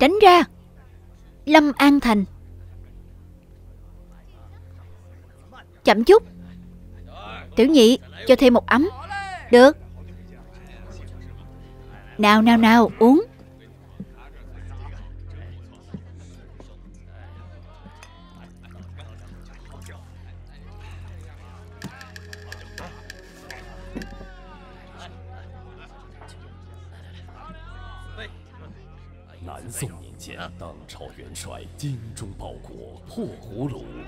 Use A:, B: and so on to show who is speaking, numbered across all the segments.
A: Tránh ra. Lâm An Thành. Chậm chút. Tiểu nhị, cho thêm một ấm. Được. Nào nào nào, uống.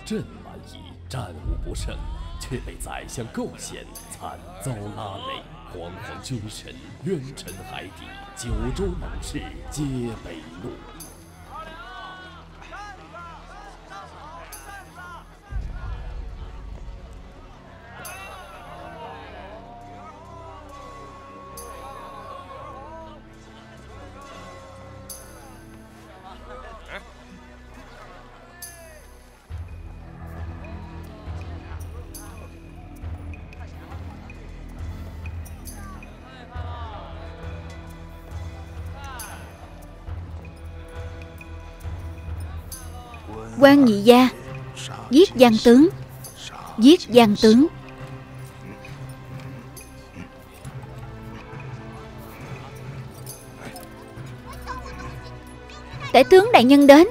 B: 镇蛮夷，战无不胜，却被宰相构陷，惨遭拉累。煌煌军神冤沉海底，九州猛士皆北落。
A: Quan nhị gia. Giết giang tướng. Giết giang tướng. Tể tướng đại nhân đến.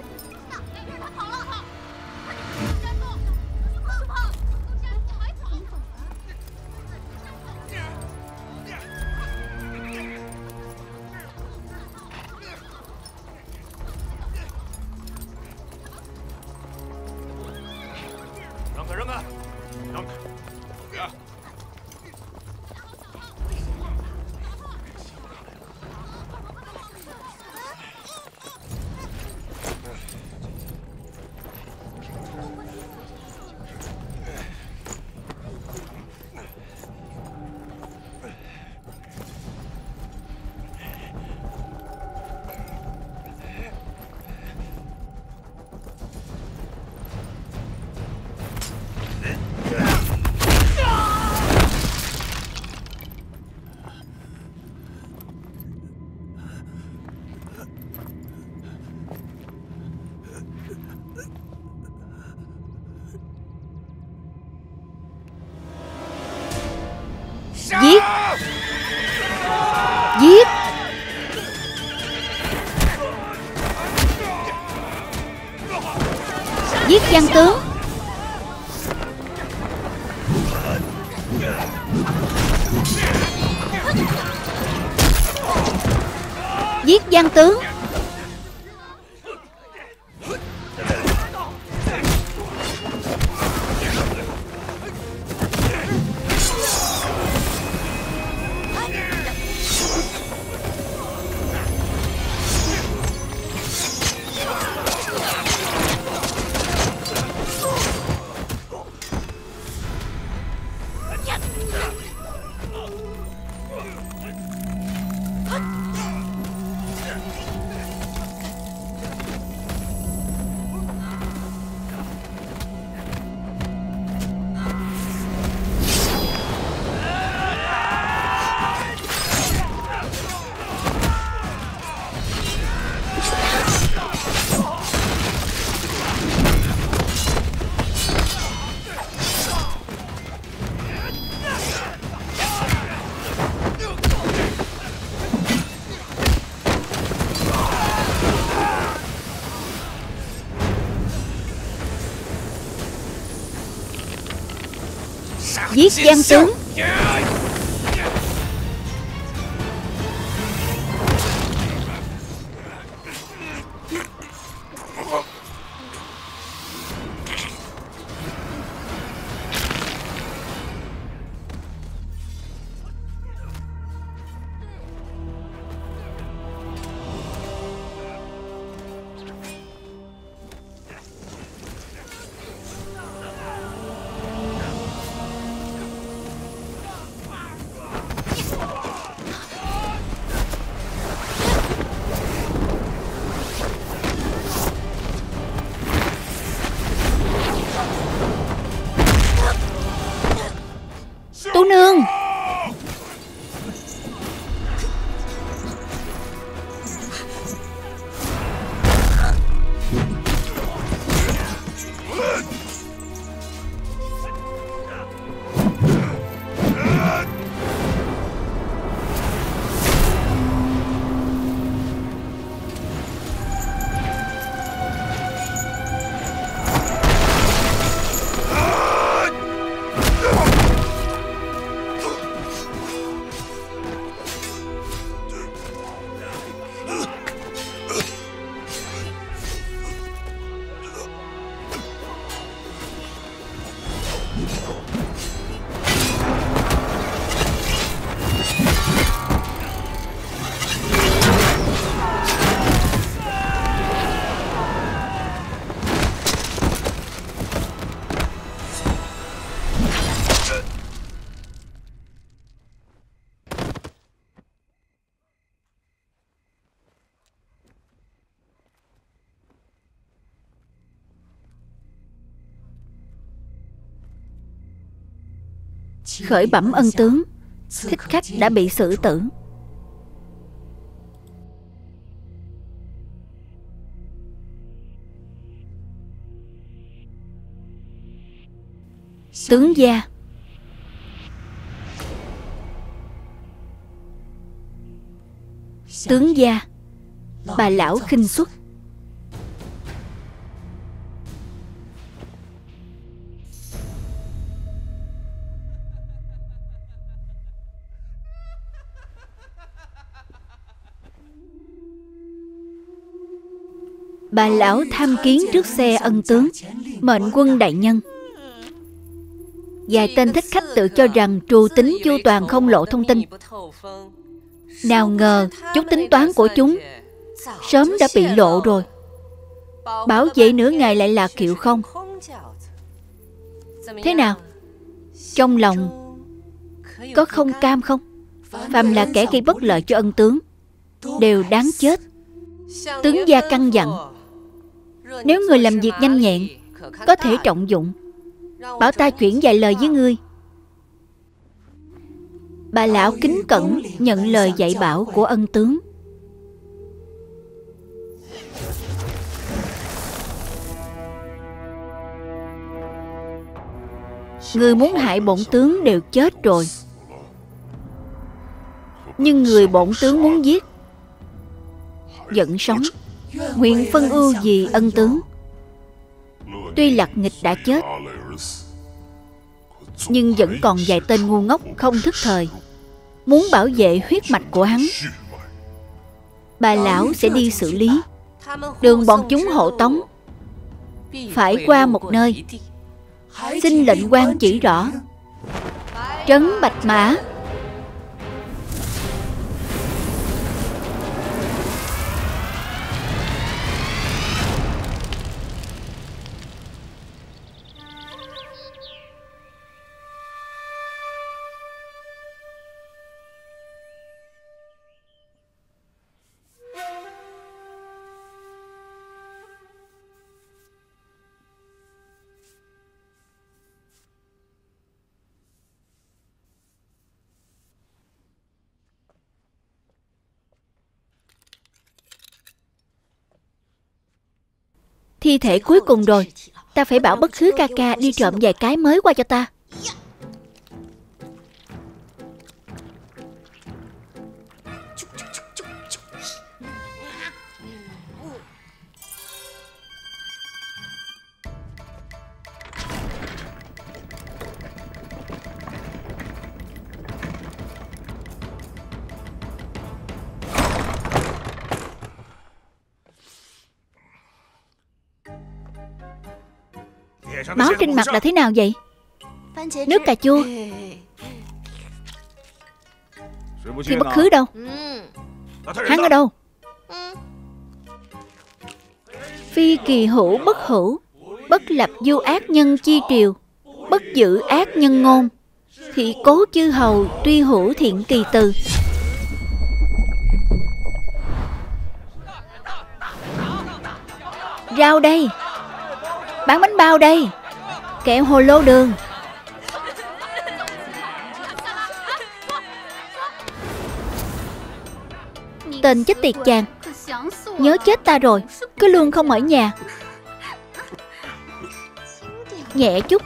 A: Giết tướng. Giết gian tướng. Giết giang Khởi bẩm ân tướng. Thích khách đã bị xử tử. Tướng gia. Tướng gia, Bà lão khinh xuất Bà lão tham kiến trước xe ân tướng, Mệnh quân đại nhân. Vài tên thích khách tự cho rằng trù tính chu toàn không lộ thông tin. Nào ngờ, chút tính toán của chúng Sớm đã bị lộ rồi. Bảo vệ nửa ngày lại là kiệu không. Thế nào? Trong lòng Có không cam không? Phàm là kẻ gây bất lợi cho ân tướng, Đều đáng chết. Tướng gia căn dặn. Nếu người làm việc nhanh nhẹn Có thể trọng dụng. Bảo ta chuyển vài lời với ngươi. Bà lão kính cẩn nhận lời dạy bảo của ân tướng. Người muốn hại bổn tướng đều chết rồi. Nhưng người bổn tướng muốn giết Vẫn sống Nguyện phân ưu vì ân tướng. Tuy lạc nghịch đã chết, Nhưng vẫn còn vài tên ngu ngốc không thức thời, Muốn bảo vệ huyết mạch của hắn. Bà lão sẽ đi xử lý. Đường bọn chúng hộ tống. Phải qua một nơi. Xin lệnh quan chỉ rõ. Trấn Bạch Mã. Thi thể cuối cùng rồi. Ta phải bảo bất cứ ca ca đi trộm vài cái mới qua cho ta. Máu trên mặt là thế nào vậy? Nước cà chua. Thì bất cứ đâu. Hắn ở đâu? Phi kỳ hữu bất hữu, Bất lập du ác nhân chi triều, Bất giữ ác nhân ngôn Thị cố chư hầu Tuy hữu thiện kỳ từ. Rau đây. Bán bánh bao đây. Kẹo hồ lô đường. Tên chết tiệt chàng. Nhớ chết ta rồi, Cứ luôn không ở nhà. Nhẹ chút.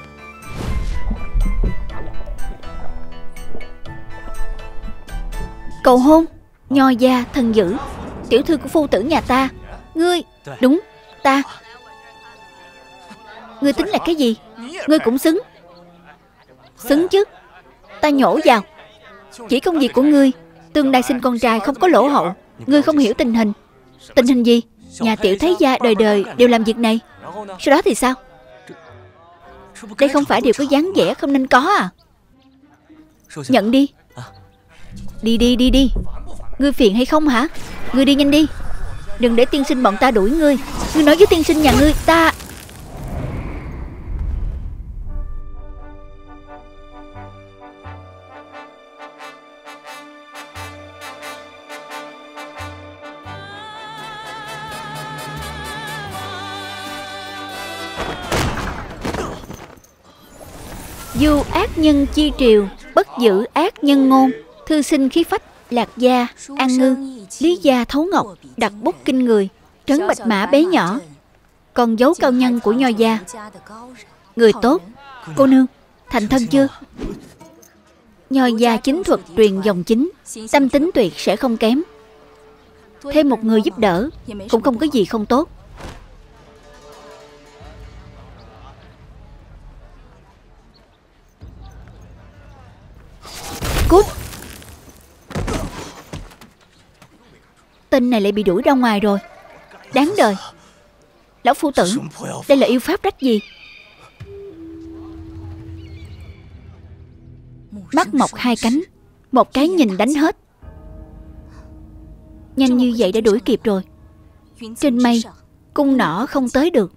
A: Cầu hôn. Nho gia thần dữ. Tiểu thư của phu tử nhà ta. Ngươi. Đúng, Ta. Ngươi tính là cái gì? Ngươi cũng xứng. Xứng chứ. Ta nhổ vào. Chỉ công việc của ngươi. Tương lai sinh con trai không có lỗ hậu. Ngươi không hiểu tình hình. Tình hình gì? Nhà tiểu thấy gia đời đời đều làm việc này. Sau đó thì sao? Đây không phải đều có dáng vẻ không nên có à? Nhận đi. Đi đi đi đi. Ngươi phiền hay không hả? Ngươi đi nhanh đi. Đừng để tiên sinh bọn ta đuổi ngươi. Ngươi nói với tiên sinh nhà ngươi, Ta ác nhân chi triều, Bất giữ ác nhân ngôn. Thư sinh khí phách, Lạc gia, An ngư. Lý gia thấu ngọc, Đặt bút kinh người, Trấn bạch mã bé nhỏ. Còn dấu cao nhân của nho gia. Người tốt, Cô nương, Thành thân chưa? Nho gia chính thuật truyền dòng chính, Tâm tính tuyệt sẽ không kém. Thêm một người giúp đỡ, Cũng không có gì không tốt. Cút. Tên này lại bị đuổi ra ngoài rồi. Đáng đời. Lão phu tử, Đây là yêu pháp rách gì? Mắt mọc hai cánh, Một cái nhìn đánh hết. Nhanh như vậy đã đuổi kịp rồi. Trên mây, Cung nỏ không tới được.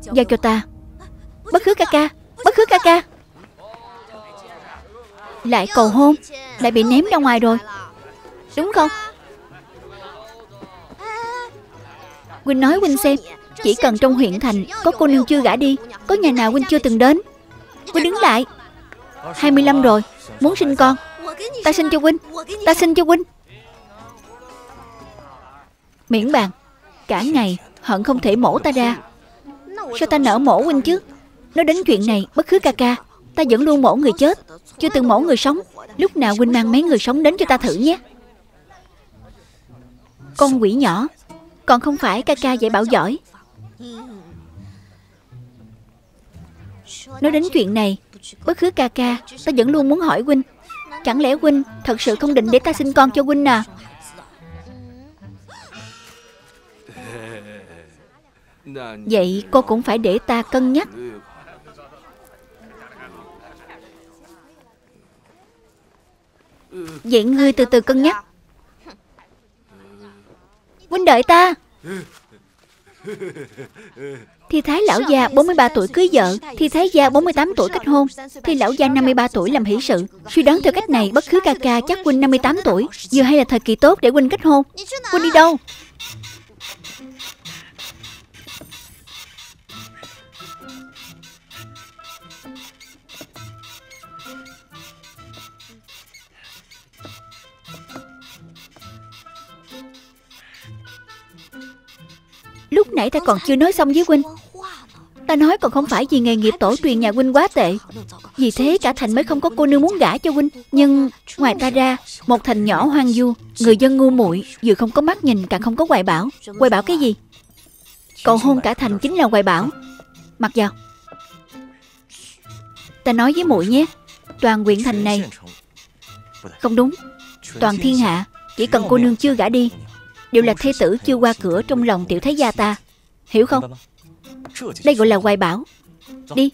A: Giao cho ta. Bất khứ ca ca, Bất khứ ca ca. Lại cầu hôn. Lại bị ném ra ngoài rồi. Đúng không? Quynh nói Quynh xem. Chỉ cần trong huyện thành Có cô nương chưa gả đi, Có nhà nào Quynh chưa từng đến? Quynh đứng lại. 25 rồi. Muốn sinh con. Ta sinh cho Quynh Ta sinh cho Quynh Miễn bàn. Cả ngày, hận không thể mổ ta ra. Sao ta nỡ mổ huynh chứ? Nói đến chuyện này, bất cứ ca ca. Ta vẫn luôn mổ người chết. Chưa từng mổ người sống. Lúc nào huynh mang mấy người sống đến cho ta thử nhé. Con quỷ nhỏ, Còn không phải ca ca dạy bảo giỏi. Nói đến chuyện này Bất cứ ca ca, Ta vẫn luôn muốn hỏi huynh. Chẳng lẽ huynh thật sự không định để ta sinh con cho huynh à? Vậy cô cũng phải để ta cân nhắc. Vậy ngươi từ từ cân nhắc. Huynh đợi ta. Thì Thái lão già 43 tuổi cưới vợ Thì Thái gia 48 tuổi kết hôn Thì lão gia 53 tuổi làm hỷ sự. Suy đoán theo cách này, bất cứ ca ca chắc Huynh 58 tuổi Vừa hay là thời kỳ tốt để Huynh kết hôn. Huynh đi đâu? Lúc nãy ta còn chưa nói xong với huynh. Ta nói còn không phải vì nghề nghiệp tổ truyền nhà huynh quá tệ. Vì thế cả thành mới không có cô nương muốn gả cho huynh. Nhưng ngoài ta ra, Một thành nhỏ hoang du Người dân ngu muội, Vừa không có mắt nhìn, càng không có hoài bảo Hoài bảo cái gì? Cậu hôn cả thành chính là hoài bảo Mặc vào. Ta nói với muội nhé, Toàn huyện thành này. Không đúng. Toàn thiên hạ, Chỉ cần cô nương chưa gả đi Đều là thế tử chưa qua cửa trong lòng tiểu thái gia ta. Hiểu không? Đây gọi là hoài bảo. Đi.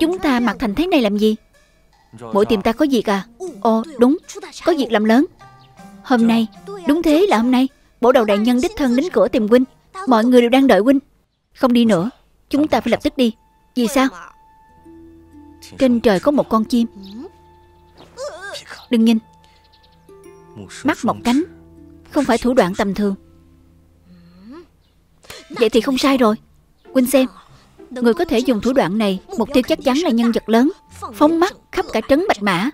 A: Chúng ta mặc thành thế này làm gì? Mỗi tìm ta có việc à? Ồ, đúng. Có việc làm lớn. Hôm nay, Đúng thế là hôm nay. Bộ đầu đại nhân đích thân đến cửa tìm huynh. Mọi người đều đang đợi huynh. Không đi nữa. Chúng ta phải lập tức đi vì sao? Trên trời có một con chim. Đừng nhìn. Mắt một cánh. Không phải thủ đoạn tầm thường. Vậy thì không sai rồi. Quynh xem, Người có thể dùng thủ đoạn này, Mục tiêu chắc chắn là nhân vật lớn. Phóng mắt khắp cả trấn Bạch Mã.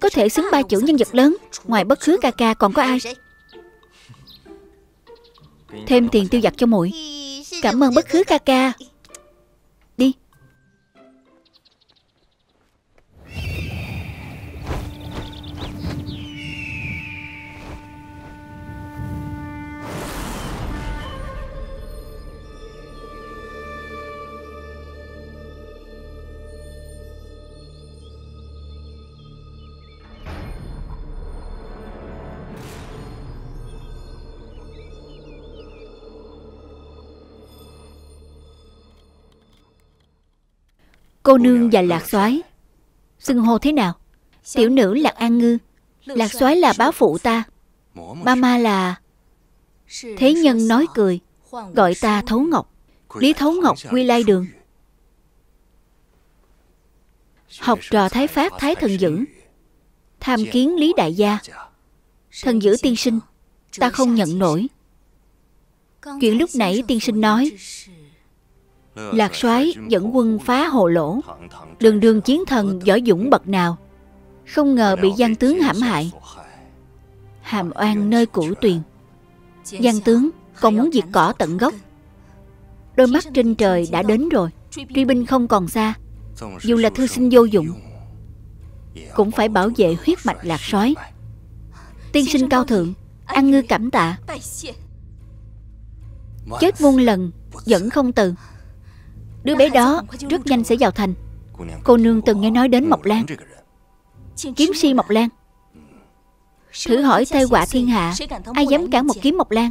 A: Có thể xứng ba chữ nhân vật lớn, Ngoài bất khứ ca ca còn có ai. Thêm tiền tiêu giặt cho muội. Cảm ơn bất khứ ca ca. Cô nương và lạc soái. Xưng hô thế nào? Tiểu nữ lạc an ngư. Lạc soái là báo phụ ta. Ba ma là Thế nhân nói cười, Gọi ta Thấu Ngọc. Lý Thấu Ngọc, quy lai đường. Học trò Thái Phát, Thái Thần Dữ Tham kiến Lý Đại Gia. Thần dữ tiên sinh, Ta không nhận nổi. Chuyện lúc nãy tiên sinh nói Lạc soái dẫn quân phá hồ lỗ. Đường đường chiến thần giỏi dũng bậc nào? Không ngờ bị gian tướng hãm hại. Hàm oan nơi cửu tuyền. Gian tướng, còn muốn diệt cỏ tận gốc. Đôi mắt trên trời đã đến rồi. Truy binh không còn xa. Dù là thư sinh vô dụng, Cũng phải bảo vệ huyết mạch lạc sói Tiên sinh cao thượng, Ăn ngư cảm tạ. Chết muôn lần, Vẫn không từ. Đứa bé đó rất nhanh sẽ vào thành. Cô nương từng nghe nói đến Mộc Lan. Kiếm si Mộc Lan. Thử hỏi Tây quả thiên hạ, Ai dám cản một kiếm Mộc Lan?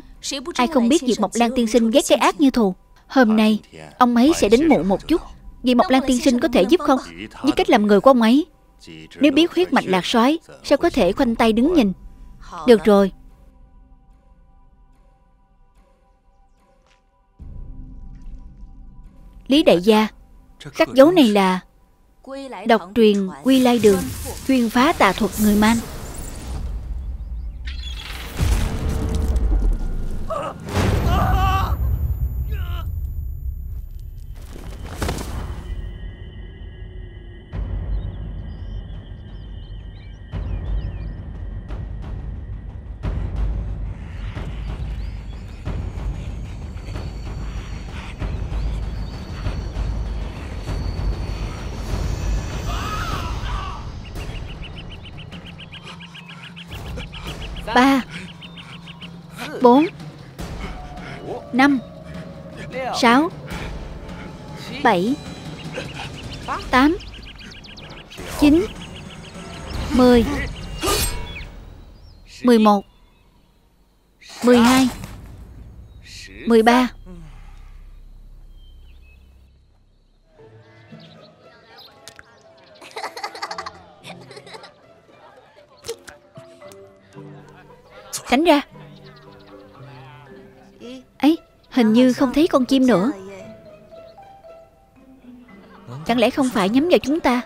A: Ai không biết việc Mộc Lan tiên sinh ghét cái ác như thù? Hôm nay, Ông ấy sẽ đến muộn một chút. Vì Mộc Lan tiên sinh có thể giúp không? Với cách làm người của ông ấy. Nếu biết huyết mạch lạc soái Sao có thể khoanh tay đứng nhìn? Được rồi Lý đại gia. Các dấu này là Độc truyền quy lai đường Chuyên phá tà thuật người man. 7 8 9 10 11 12 13 Tránh ra. Ấy, hình như không thấy con chim nữa. Chẳng lẽ không phải nhắm vào chúng ta?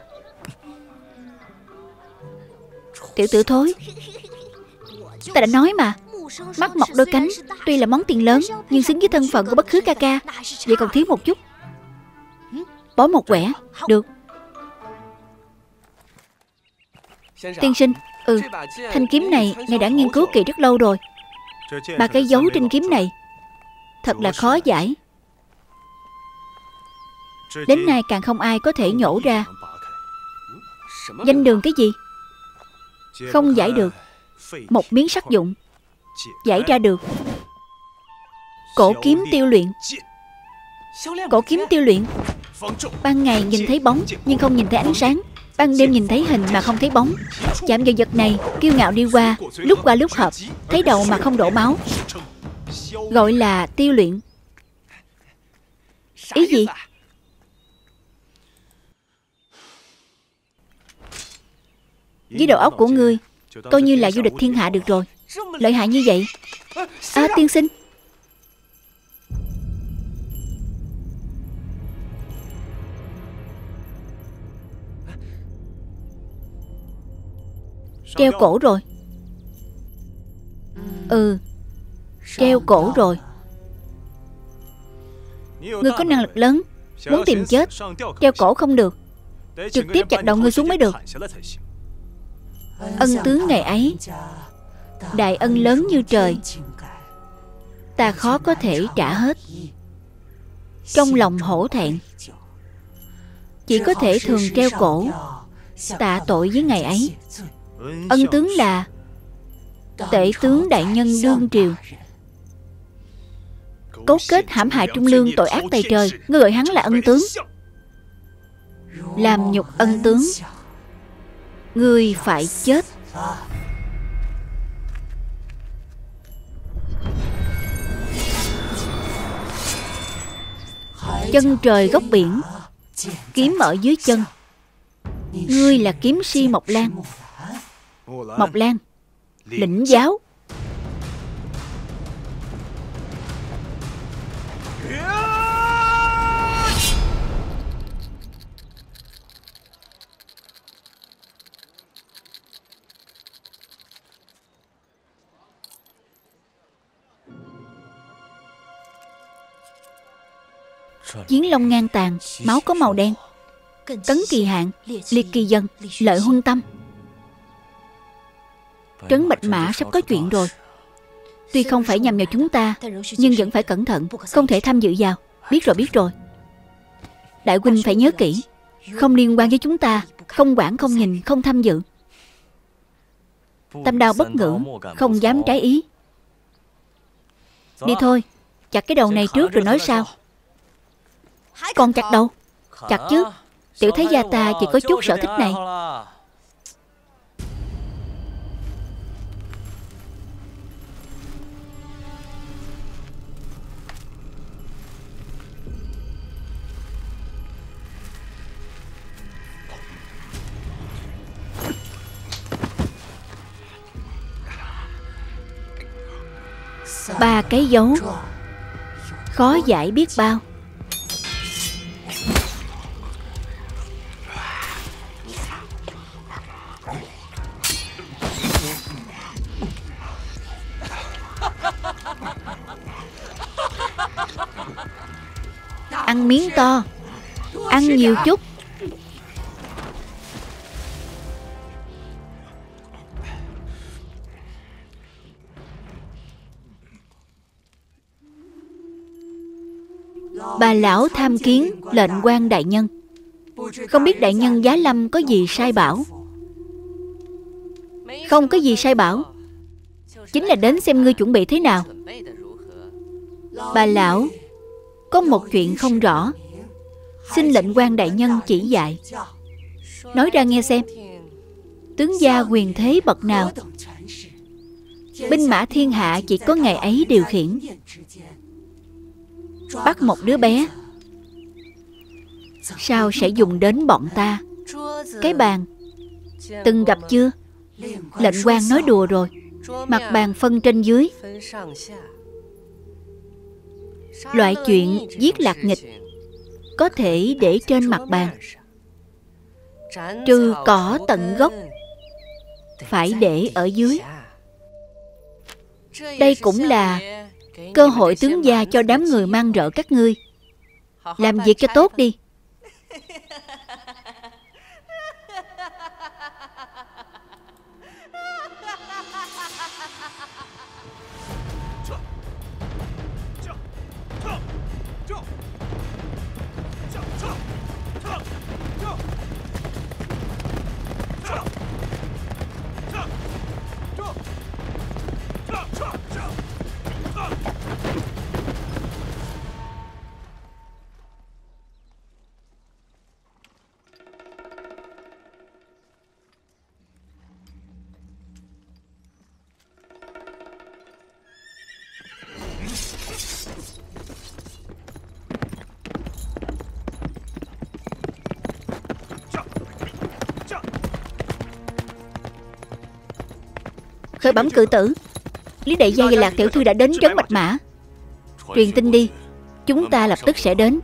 A: Tiểu tử thối Ta đã nói mà. Mắt mọc đôi cánh Tuy là món tiền lớn Nhưng xứng với thân phận của bất cứ ca ca. Vậy còn thiếu một chút. Bó một quẻ Được. Tiên sinh Ừ, thanh kiếm này ngài đã nghiên cứu kỳ rất lâu rồi. Ba cái dấu trên kiếm này Thật là khó giải. Đến nay càng không ai có thể nhổ ra. Danh đường cái gì？Không giải được Một miếng sắt dụng Giải ra được Cổ kiếm tiêu luyện。Cổ kiếm tiêu luyện。Ban ngày nhìn thấy bóng Nhưng không nhìn thấy ánh sáng。Ban đêm nhìn thấy hình mà không thấy bóng。Chạm vào vật này Kiêu ngạo đi qua Lúc qua lúc hợp Thấy đầu mà không đổ máu Gọi là tiêu luyện。Ý gì Với đầu óc của ngươi, Coi như là du địch thiên hạ được rồi. Lợi hại như vậy. À tiên sinh. Treo cổ rồi. Ừ Treo cổ rồi. Ngươi có năng lực lớn, Muốn tìm chết, Treo cổ không được. Trực tiếp chặt đầu ngươi xuống mới được. Ân tướng ngày ấy, Đại ân lớn như trời, Ta khó có thể trả hết. Trong lòng hổ thẹn, Chỉ có thể thường treo cổ, Tạ tội với ngày ấy. Ân tướng là Tể tướng đại nhân đương triều. Cấu kết hãm hại trung lương tội ác tày trời, Ngươi gọi hắn là ân tướng. Làm nhục ân tướng. Ngươi phải chết. Chân trời góc biển, Kiếm ở dưới chân. Ngươi là kiếm si Mộc Lan. Mộc Lan, Lĩnh giáo. Chiến long ngang tàn, Máu có màu đen. Cấn kỳ hạn, Liệt kỳ dân, Lợi huân tâm. Trấn Bạch Mã sắp có chuyện rồi. Tuy không phải nhằm vào chúng ta, Nhưng vẫn phải cẩn thận, Không thể tham dự vào. Biết rồi biết rồi. Đại huynh phải nhớ kỹ, Không liên quan với chúng ta, Không quản, không nhìn, không tham dự. Tâm đau bất ngữ, Không dám trái ý. Đi thôi, Chặt cái đầu này trước rồi nói sao? Còn chặt đầu Chặt chứ. Tiểu thấy gia ta chỉ có chút sở thích này. ba cái dấu. Khó giải biết bao ăn miếng to. Ăn nhiều chút. Bà lão tham kiến lệnh quan đại nhân. Không biết đại nhân giá lâm có gì sai bảo? Không có gì sai bảo. Chính là đến xem ngươi chuẩn bị thế nào. Bà lão có một chuyện không rõ. Xin lệnh quan đại nhân chỉ dạy. Nói ra nghe xem. Tướng gia quyền thế bậc nào? Binh mã thiên hạ chỉ có ngày ấy điều khiển. Bắt một đứa bé. Sao sẽ dùng đến bọn ta? Cái bàn. Từng gặp chưa? Lệnh quan nói đùa rồi. Mặt bàn phân trên dưới loại chuyện giết lạc nghịch có thể để trên mặt bàn. Trừ cỏ tận gốc phải để ở dưới. Đây cũng là cơ hội tướng gia cho đám người mang rợ các ngươi. Làm việc cho tốt đi. Khởi bẩm cử tử. Lý đại gia và lạc tiểu thư đã đến trấn bạch mã. Truyền tin đi, Chúng ta lập tức sẽ đến.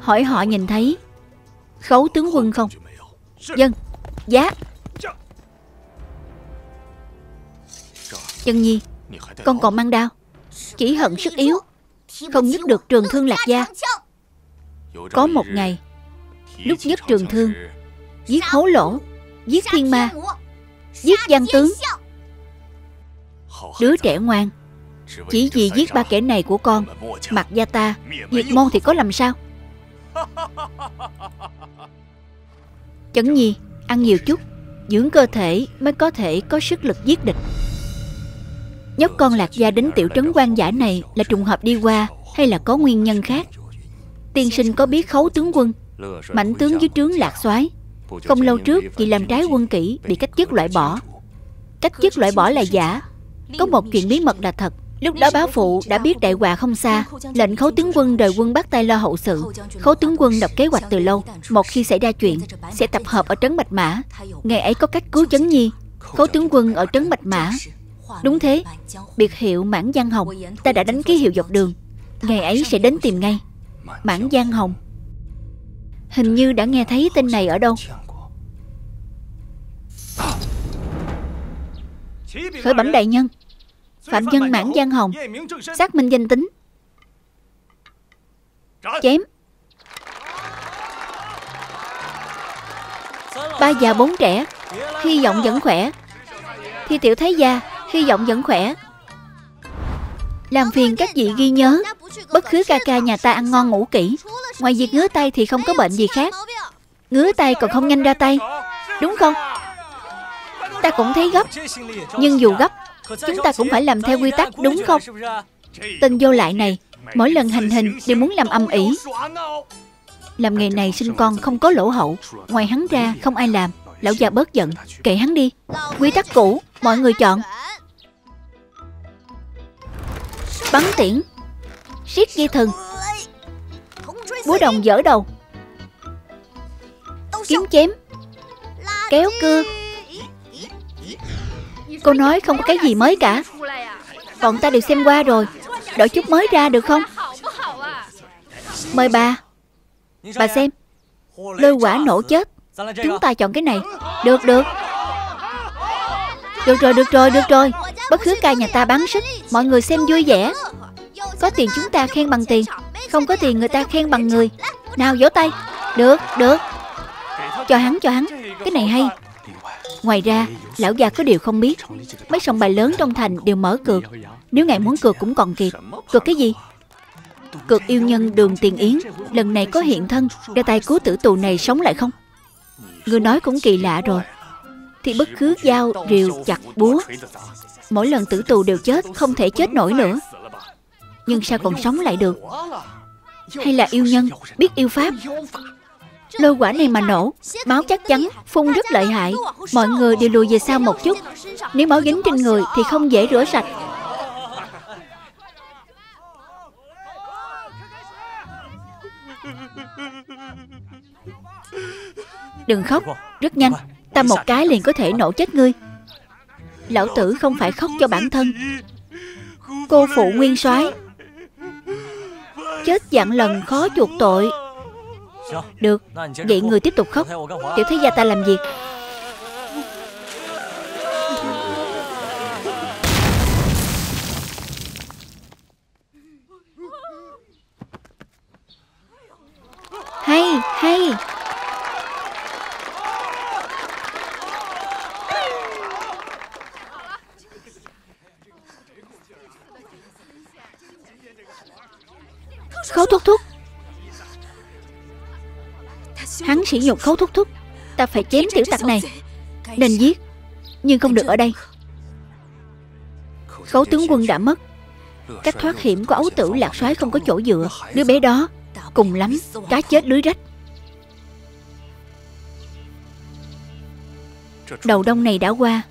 A: Hỏi họ nhìn thấy, Khấu tướng quân không? Dân Giá. Chân nhi, Con còn mang đao. Chỉ hận sức yếu, Không nhất được trường thương lạc gia. Có một ngày, Lúc nhất trường thương, Giết hấu lỗ, Giết thiên ma, Giết văn tướng. Đứa trẻ ngoan. Chỉ vì giết ba kẻ này của con Mặt gia ta Diệt môn thì có làm sao? Chấn nhi Ăn nhiều chút Dưỡng cơ thể mới có thể có sức lực giết địch. Nhóc con lạc gia đến tiểu trấn quan giả này Là trùng hợp đi qua Hay là có nguyên nhân khác? Tiên sinh có biết khấu tướng quân? Mạnh tướng dưới trướng lạc soái. Không lâu trước vì làm trái quân kỷ Bị cách chức loại bỏ. Cách chức loại bỏ là giả có một chuyện bí mật là thật. Lúc đó bá phụ đã biết đại họa không xa. Lệnh khấu tướng quân rời quân bắt tay lo hậu sự. Khấu tướng quân lập kế hoạch từ lâu. Một khi xảy ra chuyện Sẽ tập hợp ở trấn Bạch Mã. Ngày ấy có cách cứu chấn nhi. Khấu tướng quân ở trấn Bạch Mã. Đúng thế. Biệt hiệu Mãn Giang Hồng. Ta đã đánh ký hiệu dọc đường. Ngày ấy sẽ đến tìm ngay. Mãn Giang Hồng. Hình như đã nghe thấy tên này ở đâu Khởi bẩm đại nhân. Phạm nhân mãn Giang Hồng Xác minh danh tính. Chém. Ba già bốn trẻ Hy vọng vẫn khỏe. Thi tiểu thái gia Hy vọng vẫn khỏe. Làm phiền các vị ghi nhớ Bất cứ ca ca nhà ta ăn ngon ngủ kỹ. Ngoài việc ngứa tay thì không có bệnh gì khác. Ngứa tay còn không nhanh ra tay. Đúng không? Ta cũng thấy gấp. Nhưng dù gấp, Chúng ta cũng phải làm theo quy tắc, đúng không? Tên vô lại này, Mỗi lần hành hình đều muốn làm âm ỉ. Làm nghề này sinh con không có lỗ hậu. Ngoài hắn ra, không ai làm. Lão già bớt giận. Kệ hắn đi. Quy tắc cũ, Mọi người chọn. Bắn tiễn. Siết dây thừng. Búa đồng dở đầu. Kiếm chém. Kéo cưa. Cô nói không có cái gì mới cả. Bọn ta đều xem qua rồi. Đổi chút mới ra được không? Mời bà. Bà xem. Lôi quả nổ chết. Chúng ta chọn cái này. Được được. Được rồi được rồi được rồi. Bất cứ ca nhà ta bán sức, Mọi người xem vui vẻ. Có tiền chúng ta khen bằng tiền. Không có tiền người ta khen bằng người. Nào, vỗ tay. Được được. Cho hắn cho hắn. Cái này hay. Ngoài ra Lão già có điều không biết. Mấy sòng bài lớn trong thành đều mở cược. Nếu ngài muốn cược cũng còn kịp. Cược cái gì? Cược yêu nhân đường tiền yến. Lần này có hiện thân Ra tay cứu tử tù này sống lại không? Người nói cũng kỳ lạ rồi. Thì bất cứ dao, rìu, chặt, búa Mỗi lần tử tù đều chết Không thể chết nổi nữa. Nhưng sao còn sống lại được? Hay là yêu nhân Biết yêu pháp? Lôi quả này mà nổ Máu chắc chắn phun rất lợi hại. Mọi người đều lùi về sau một chút. Nếu máu dính trên người thì không dễ rửa sạch. Đừng khóc Rất nhanh. Ta một cái liền có thể nổ chết ngươi. Lão tử không phải khóc cho bản thân. Cô phụ nguyên soái. Chết dặn lần khó chuộc tội được. Vậy người tiếp tục khóc. Tiểu thấy gia ta làm việc. Hay hay. Khấu thúc thúc. Hắn sử dụng khấu thúc thúc, Ta phải chém tiểu tặc này. Nên giết, Nhưng không được ở đây. Khấu tướng quân đã mất. Cách thoát hiểm của ấu tử lạc soái không có chỗ dựa. Đứa bé đó, Cùng lắm, Cá chết lưới rách. Đầu đông này đã qua.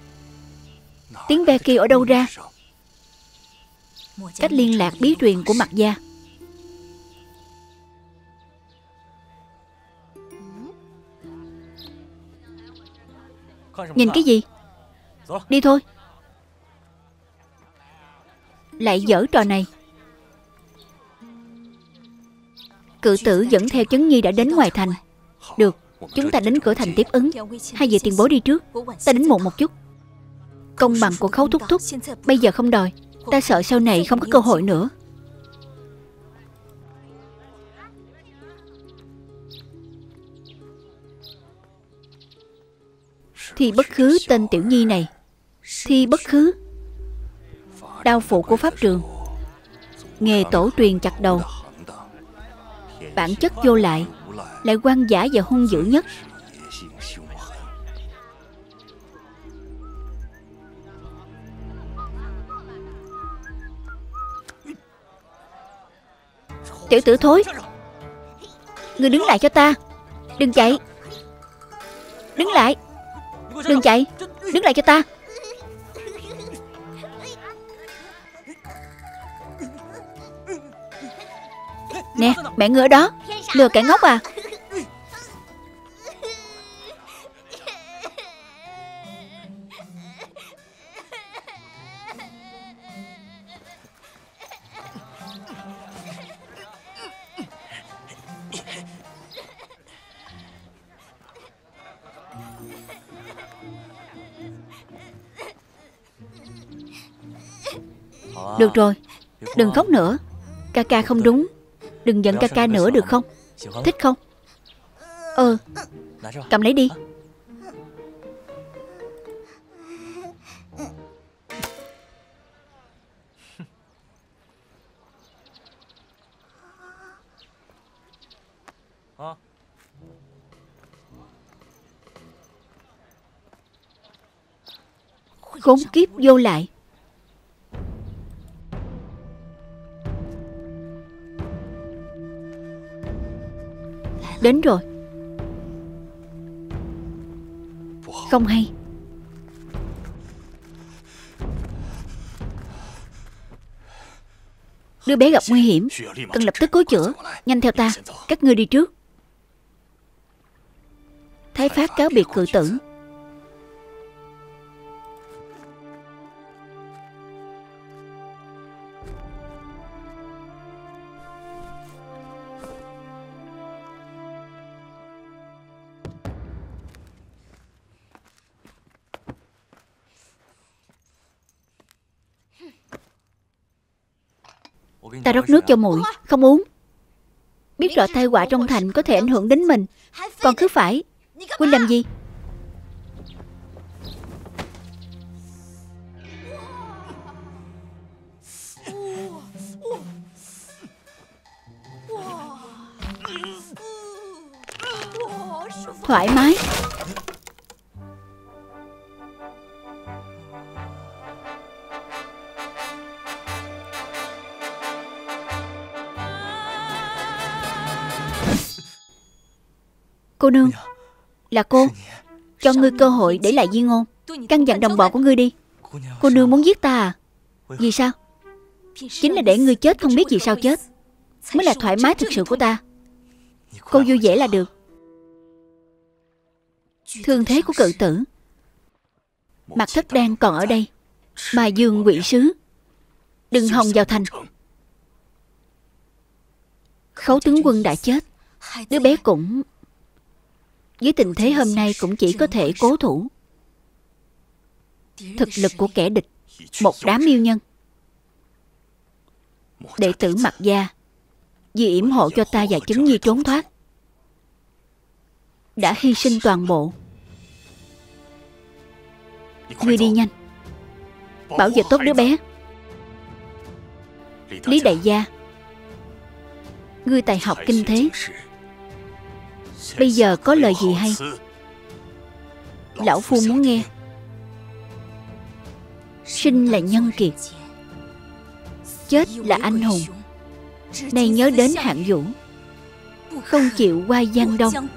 A: Tiếng ve kia ở đâu ra? Cách liên lạc bí truyền của mặt gia. Nhìn cái gì? Đi thôi. Lại dở trò này. Cự tử dẫn theo chấn nhi đã đến ngoài thành. Được, Chúng ta đến cửa thành tiếp ứng. Hai vị tiền bối đi trước. Ta đến muộn một chút. Công bằng của khấu thúc thúc Bây giờ không đòi. Ta sợ sau này không có cơ hội nữa. Thì bất khứ tên tiểu nhi này, Thì bất khứ Đao phụ của pháp trường, Nghề tổ truyền chặt đầu, Bản chất vô lại Lại quan giả và hung dữ nhất. Tiểu tử thối, Người đứng lại cho ta, Đừng chạy, Đứng lại. Đừng chạy. Đứng lại cho ta. Nè mẹ ngươi ở đó. Lừa kẻ ngốc à Được rồi, Đừng khóc nữa. Ca ca không đúng. Đừng giận ca ca nữa được không? Thích không? Ừ Cầm lấy đi. Khốn kiếp vô lại. Đến rồi. Không hay. Đứa bé gặp nguy hiểm, Cần lập tức cứu chữa. Nhanh theo ta, Các ngươi đi trước. Thái phát cáo biệt cự tử. Ta rót nước cho muội, Không uống. Biết rõ tai họa trong thành có thể ảnh hưởng đến mình. Còn cứ phải. Quynh làm gì? Thoải mái. Cô nương. Là cô. Cho ngươi cơ hội để lại di ngôn. Căn dặn đồng bọn của ngươi đi. Cô nương muốn giết ta à? Vì sao? Chính là để ngươi chết không biết vì sao chết Mới là thoải mái thực sự của ta. Cô vui vẻ là được. Thương thế của cự tử. Mặt thất đan còn ở đây. Mà dương quỷ sứ Đừng hòng vào thành. Khấu tướng quân đã chết. Đứa bé cũng với tình thế hôm nay cũng chỉ có thể cố thủ. Thực lực của kẻ địch, Một đám yêu nhân. Đệ tử mặt gia, Vì yểm hộ cho ta và chứng nhi trốn thoát. Đã hy sinh toàn bộ. Ngươi đi nhanh. Bảo vệ tốt đứa bé. Lý đại gia, Ngươi tài học kinh thế. Bây giờ có lời gì hay? Lão Phu muốn nghe. Sinh là nhân kiệt. Chết là anh hùng. Nay nhớ đến hạng vũ. Không chịu qua giang đông.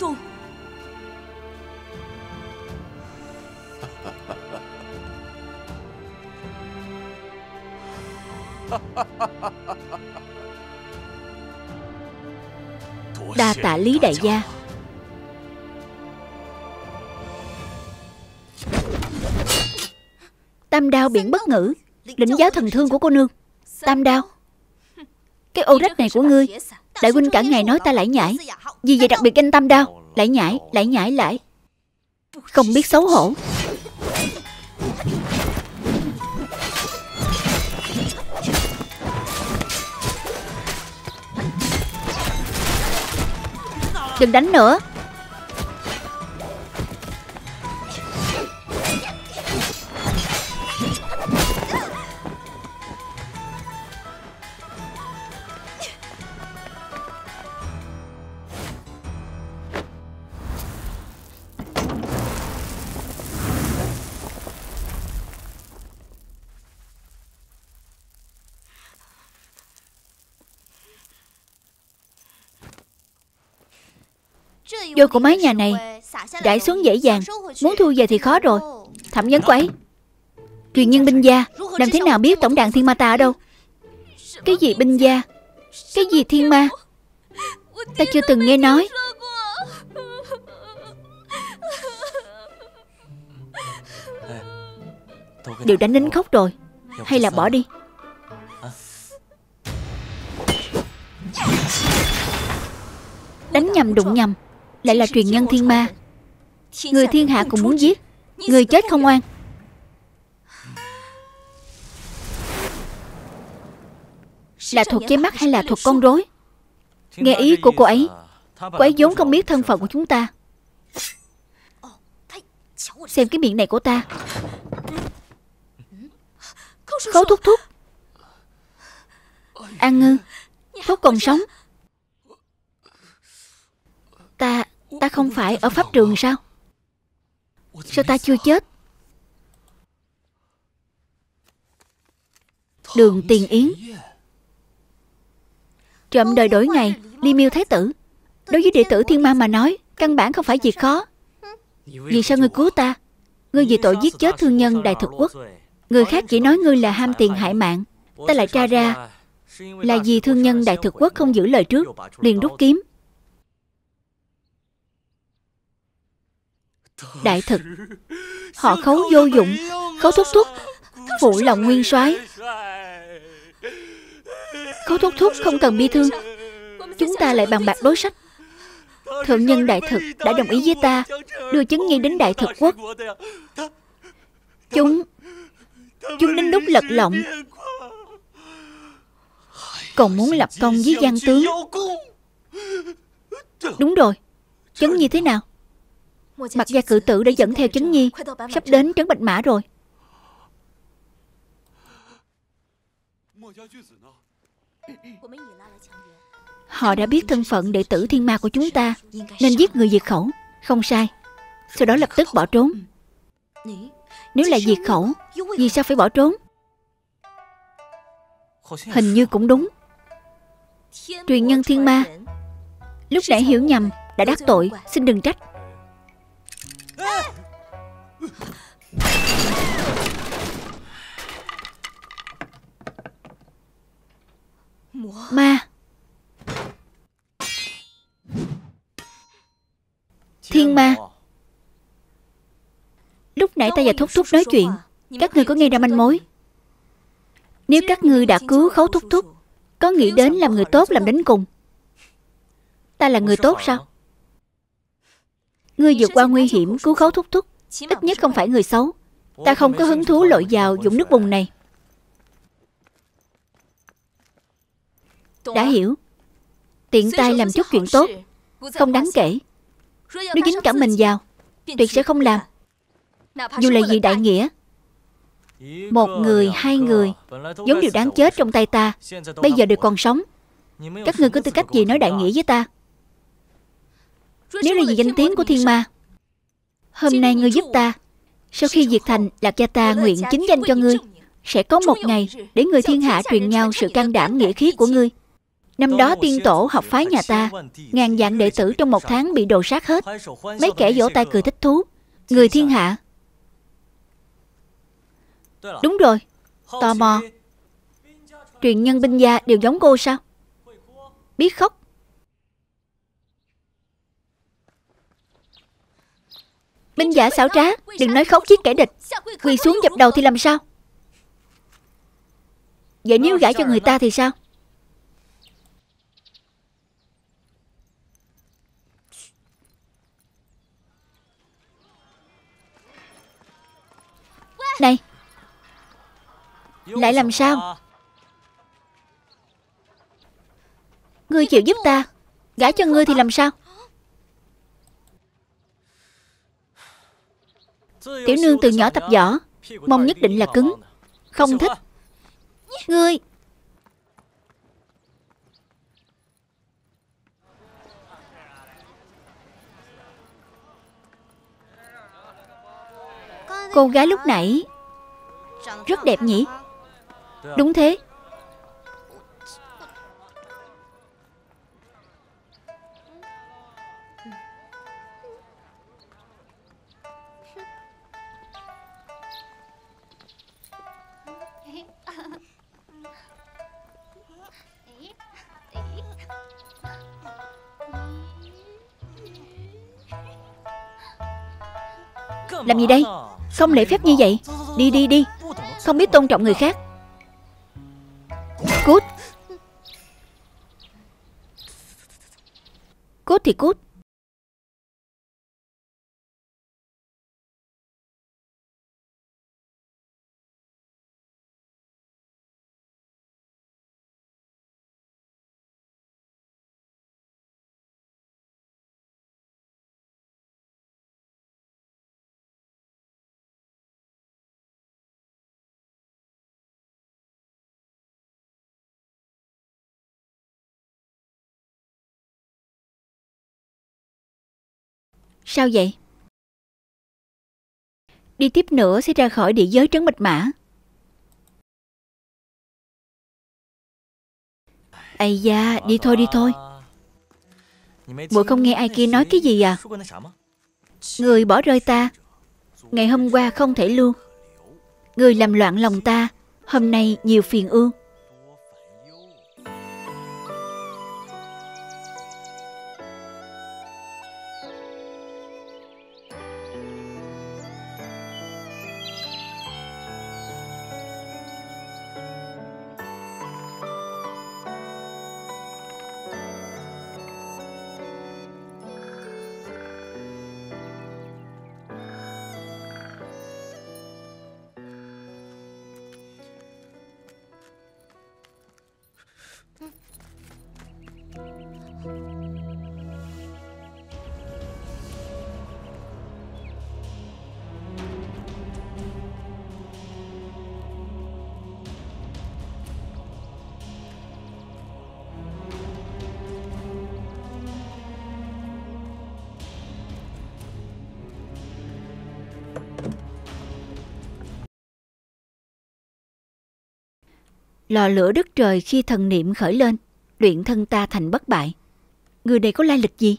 A: Đa tạ Lý Đại Gia Tam đao biển bất ngữ Lĩnh giáo thần thương của cô nương. Tam đao Cái ô rách này của ngươi Đại huynh cả ngày nói ta lải nhải. Vì vậy đặc biệt danh tam đao? Lải nhải, lải nhải lại Không biết xấu hổ. Đừng đánh nữa. Vô của mái nhà này. Rải xuống dễ dàng. Muốn thu về thì khó rồi. Thẩm vấn quấy Truyền nhân binh gia. Làm thế nào biết tổng đàn thiên ma ta ở đâu? Cái gì binh gia? Cái gì thiên ma? Ta chưa từng nghe nói. Đều đã nín khóc rồi. Hay là bỏ đi. Đánh nhầm đụng nhầm lại là truyền nhân thiên ma. Người thiên hạ cũng muốn giết, Người chết không oan. Là thuật che mắt hay là thuật con rối? Nghe ý của cô ấy Cô ấy vốn không biết thân phận của chúng ta. Xem cái miệng này của ta. Khấu thúc thúc. An ngư, Thúc còn sống. Ta không phải ở pháp trường sao? Sao ta chưa chết? Đường Tiền Yến. Trộm đời đổi ngày, Ly miêu thái tử. Đối với đệ tử thiên ma mà nói, Căn bản không phải việc khó. Vì sao ngươi cứu ta? Ngươi vì tội giết chết thương nhân đại thực quốc. Người khác chỉ nói ngươi là ham tiền hại mạng. Ta lại tra ra Là vì thương nhân đại thực quốc không giữ lời trước, Liền rút kiếm. Đại thực. Họ khấu vô dụng Khấu thúc thúc Phụ lòng nguyên soái. Khấu thúc thúc không cần bi thương Chúng ta lại bàn bạc đối sách. Thượng nhân đại thực đã đồng ý với ta Đưa chứng nhi đến đại thực quốc. Chúng Chúng đến lúc lật lọng. Còn muốn lập công với gian tướng. Đúng rồi Chấn nhi thế nào Mặt gia cử tử đã dẫn theo chấn nhi. Sắp đến trấn Bạch Mã rồi. Họ đã biết thân phận đệ tử thiên ma của chúng ta, Nên giết người diệt khẩu. Không sai. Sau đó lập tức bỏ trốn. Nếu là diệt khẩu, Vì sao phải bỏ trốn? Hình như cũng đúng. Truyền nhân thiên ma, Lúc nãy hiểu nhầm, Đã đắc tội, Xin đừng trách. Ma. Thiên ma. Lúc nãy ta và Thúc Thúc nói chuyện Các người có nghe ra manh mối? Nếu các ngươi đã cứu khấu Thúc Thúc Có nghĩ đến làm người tốt làm đến cùng? Ta là người tốt sao? Ngươi vượt qua nguy hiểm cứu khấu Thúc Thúc Ít nhất không phải người xấu. Ta không có hứng thú lội vào dũng nước bùn này. Đã hiểu. Tiện tay làm chút chuyện tốt. Không đáng kể. Nếu dính cả mình vào. Tuyệt sẽ không làm. Dù là gì đại nghĩa Một người, hai người Giống điều đáng chết trong tay ta. Bây giờ đều còn sống. Các ngươi có tư cách gì nói đại nghĩa với ta? Nếu là vì danh tiếng của thiên ma Hôm nay ngươi giúp ta. Sau khi diệt thành Lạc gia ta nguyện chính danh cho ngươi Sẽ có một ngày Để người thiên hạ truyền nhau sự can đảm nghĩa khí của ngươi. Năm đó tiên tổ học phái nhà ta Ngàn dạng đệ tử trong một tháng bị đồ sát hết. Mấy kẻ vỗ tay cười thích thú. Người thiên hạ. Đúng rồi. Tò mò. Truyền nhân binh gia đều giống cô sao? Biết khóc Binh giả xảo trá, Đừng nói khóc giết kẻ địch. Quỳ xuống dập đầu thì làm sao? Vậy nếu gả cho người ta thì sao? Này, Lại làm sao? Ngươi chịu giúp ta, Gả cho ngươi thì làm sao? Tiểu nương từ nhỏ tập võ Mong nhất định là cứng Không thích. Ngươi. Cô gái lúc nãy Rất đẹp nhỉ? Đúng thế Làm gì đây? Không lễ phép như vậy. Đi đi đi. Không biết tôn trọng người khác. Cút. Cút thì cút. Sao vậy? Đi tiếp nữa sẽ ra khỏi địa giới trấn bạch mã. Ây da, đi thôi đi thôi. Muội không nghe ai kia nói cái gì à? Người bỏ rơi ta. Ngày hôm qua không thể luôn. Người làm loạn lòng ta. Hôm nay nhiều phiền ương. Lò lửa đất trời khi thần niệm khởi lên, luyện thân ta thành bất bại. Người này có lai lịch gì?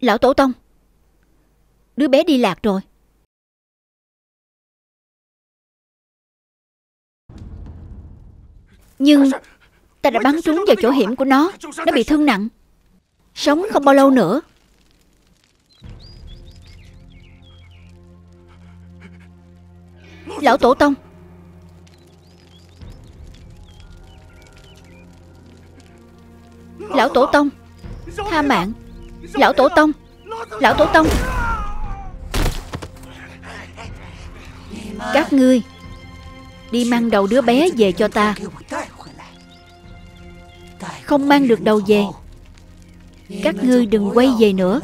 A: Lão Tổ Tông Đứa bé đi lạc rồi Nhưng ta đã bắn trúng vào chỗ hiểm của nó. Nó bị thương nặng. Sống không bao lâu nữa. Lão Tổ Tông. Lão Tổ Tông. Tha mạng. Lão Tổ Tông. Lão Tổ Tông. Các ngươi, Đi mang đầu đứa bé về cho ta. Không mang được đầu về. Các ngươi đừng quay về nữa.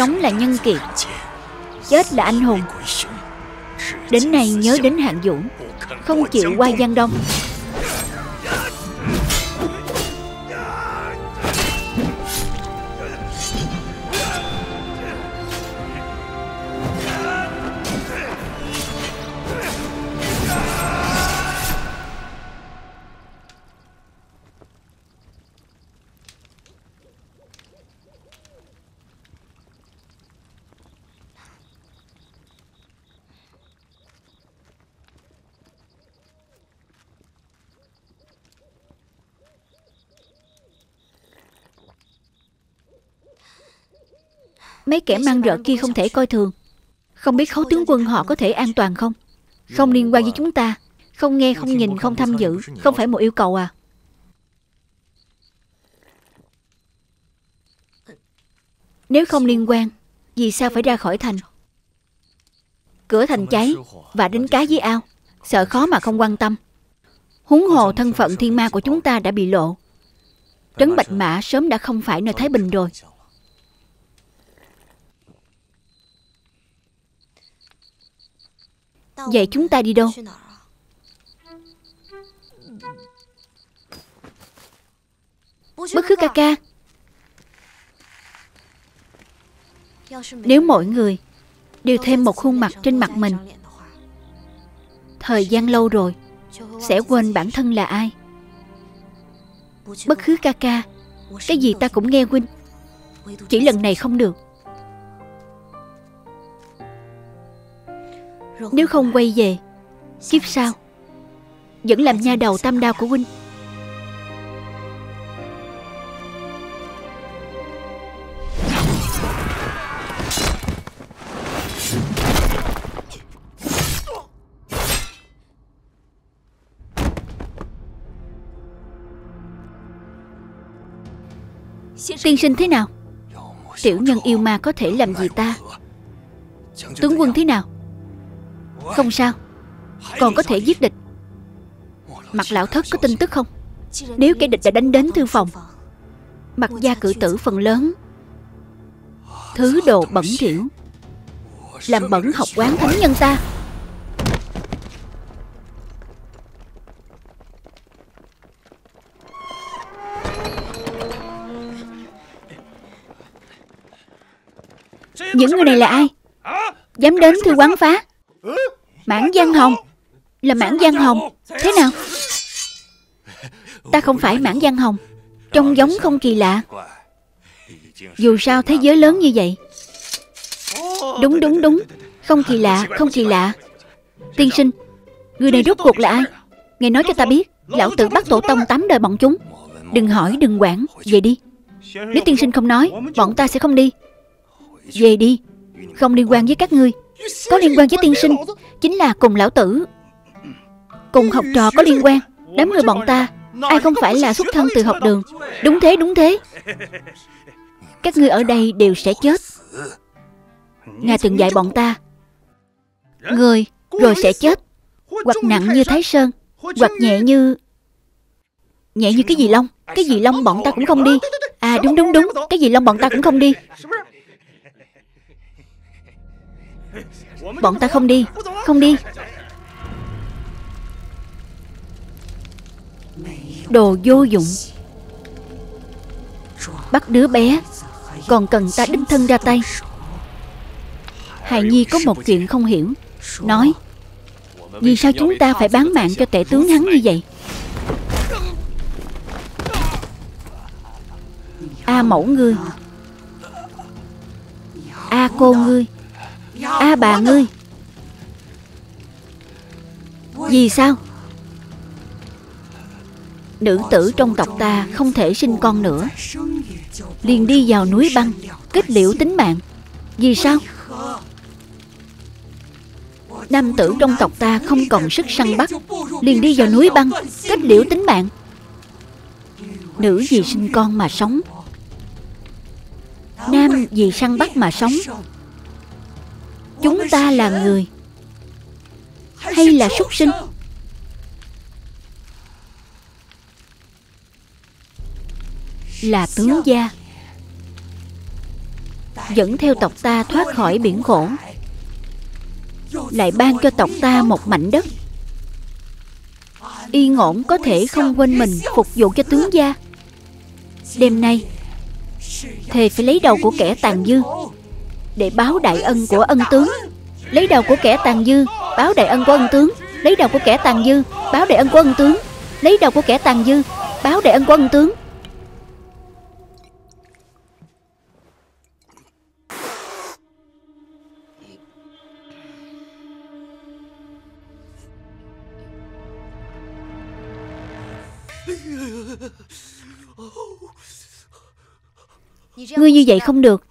A: Sống là nhân kiệt. Chết là anh hùng. Đến nay nhớ đến hạng dũng Không chịu qua Giang Đông. Mấy kẻ mang rợ kia không thể coi thường. Không biết khấu tướng quân họ có thể an toàn không? Không liên quan với chúng ta. Không nghe, không nhìn, không tham dự. Không phải một yêu cầu à? Nếu không liên quan Vì sao phải ra khỏi thành? Cửa thành cháy Và đánh cá dưới ao. Sợ khó mà không quan tâm. Huống hồ thân phận thiên ma của chúng ta đã bị lộ. Trấn Bạch Mã sớm đã không phải nơi Thái Bình rồi Vậy chúng ta đi đâu? Bất khứ ca ca. Nếu mỗi người Đều thêm một khuôn mặt trên mặt mình, Thời gian lâu rồi Sẽ quên bản thân là ai. Bất khứ ca ca, Cái gì ta cũng nghe huynh. Chỉ lần này không được. Nếu không quay về, Kiếp sau Vẫn làm nha đầu tam đao của huynh. Tiên sinh thế nào? Tiểu nhân yêu ma có thể làm gì ta? Tướng quân thế nào? Không sao. Còn có thể giết địch. Mặt lão thất có tin tức không? Nếu kẻ địch đã đánh đến thư phòng, Mặt gia cử tử phần lớn, Thứ đồ bẩn thỉu, Làm bẩn học quán thánh nhân ta. Những người này là ai? Dám đến thư quán phá? Mãn Giang Hồng. Là Mãn Giang Hồng. Thế nào? Ta không phải Mãn Giang Hồng. Trông giống không kỳ lạ. Dù sao thế giới lớn như vậy. Đúng đúng đúng. Không kỳ lạ, không kỳ lạ. Tiên sinh, Người này rốt cuộc là ai? Ngài nói cho ta biết, Lão tử bắt tổ tông tám đời bọn chúng. Đừng hỏi, đừng quản. Về đi. Nếu tiên sinh không nói, Bọn ta sẽ không đi. Về đi. Không liên quan với các ngươi. Có liên quan với tiên sinh, Chính là cùng lão tử. Cùng học trò có liên quan, Đám người bọn ta, Ai không phải là xuất thân từ học đường. Đúng thế đúng thế. Các ngươi ở đây đều sẽ chết. Ngài từng dạy bọn ta. Người, rồi sẽ chết. Hoặc nặng như Thái Sơn, Hoặc nhẹ như Nhẹ như cái gì Long. Cái gì Long bọn ta cũng không đi. À đúng đúng đúng. Cái gì Long bọn ta cũng không đi. Bọn ta không đi. Không đi. Đồ vô dụng. Bắt đứa bé. Còn cần ta đích thân ra tay. Hài Nhi có một chuyện không hiểu. Nói, Vì sao chúng ta phải bán mạng cho tể tướng hắn như vậy? A mẫu ngươi. A cô ngươi. A bà ngươi. Vì sao? Nữ tử trong tộc ta không thể sinh con nữa. Liền đi vào núi băng Kết liễu tính mạng. Vì sao? Nam tử trong tộc ta không còn sức săn bắt Liền đi vào núi băng Kết liễu tính mạng. Nữ vì sinh con mà sống. Nam vì săn bắt mà sống chúng ta là người. Hay là súc sinh? Là tướng gia. Dẫn theo tộc ta thoát khỏi biển khổ. Lại ban cho tộc ta một mảnh đất. Y ngỗn có thể không quên mình phục vụ cho tướng gia. Đêm nay, thề phải lấy đầu của kẻ tàn dư để báo đại ân của ân tướng. Lấy đầu của kẻ tàn dư, báo đại ân của ân tướng. Lấy đầu của kẻ tàn dư, báo đại ân của ân tướng. Lấy đầu của kẻ tàn dư, báo đại ân của ân tướng. Ngươi như vậy không được.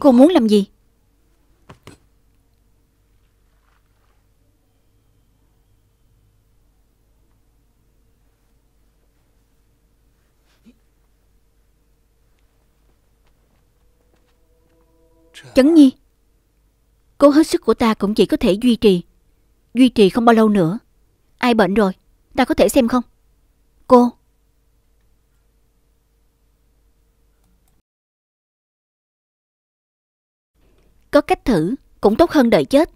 A: Cô muốn làm gì? Chấn nhi Cố hết sức của ta cũng chỉ có thể duy trì. Duy trì không bao lâu nữa. Ai bệnh rồi Ta có thể xem không? Cô Có cách thử Cũng tốt hơn đợi chết.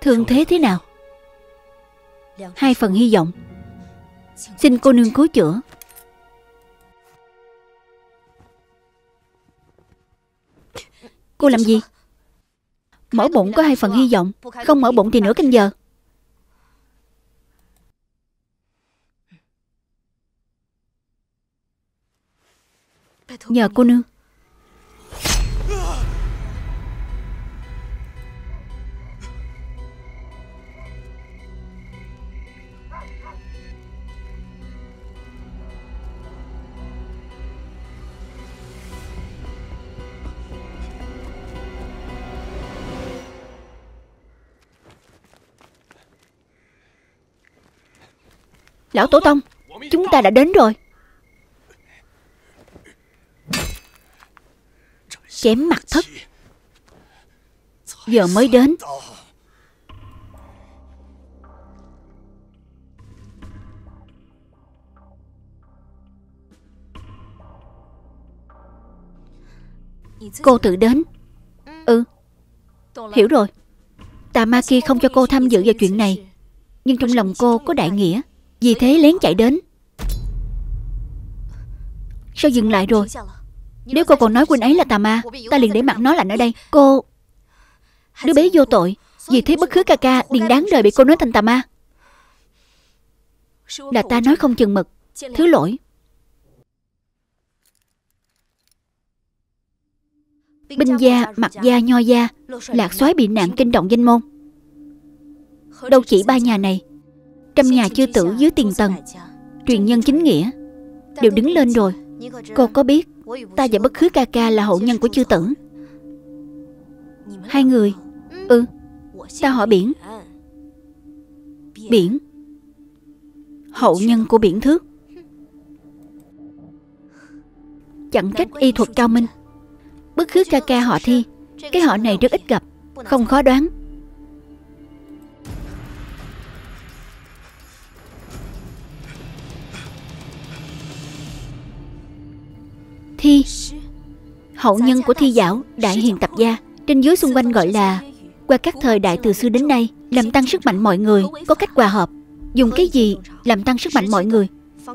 A: Thương thế thế nào? Hai phần hy vọng. Xin cô nương cứu chữa. Cô làm gì? Mở bụng có hai phần hy vọng. Không mở bụng thì nửa canh giờ. Nhờ cô nương. Lão Tổ Tông, Chúng ta đã đến rồi. Chém mặt thất. Giờ mới đến. Cô tự đến. Ừ Hiểu rồi. Tà ma kia không cho cô tham dự vào chuyện này, Nhưng trong lòng cô có đại nghĩa vì thế lén chạy đến. Sao dừng lại rồi? Nếu cô còn nói quynh ấy là tà ma Ta liền để mặt nó lạnh ở đây. Cô Đứa bé vô tội. Vì thế bất cứ ca ca liền đáng đời bị cô nói thành tà ma. Là ta nói không chừng mực. Thứ lỗi. Binh gia, mặt gia, nho gia Lạc soái bị nạn kinh động danh môn. Đâu chỉ ba nhà này Trăm nhà chư tử dưới tiền tầng, Truyền nhân chính nghĩa, Đều đứng lên rồi. Cô có biết Ta và bất khứ ca ca là hậu nhân của chư tử? Hai người Ừ Ta hỏi biển. Biển, Hậu nhân của biển thước. Chẳng trách y thuật cao minh. Bất cứ ca ca họ thi, Cái họ này rất ít gặp, Không khó đoán. Thi. Hậu nhân của thi giáo, Đại hiền tập gia, Trên dưới xung quanh gọi là Qua các thời đại từ xưa đến nay, Làm tăng sức mạnh mọi người, Có cách hòa hợp. Dùng cái gì làm tăng sức mạnh mọi người?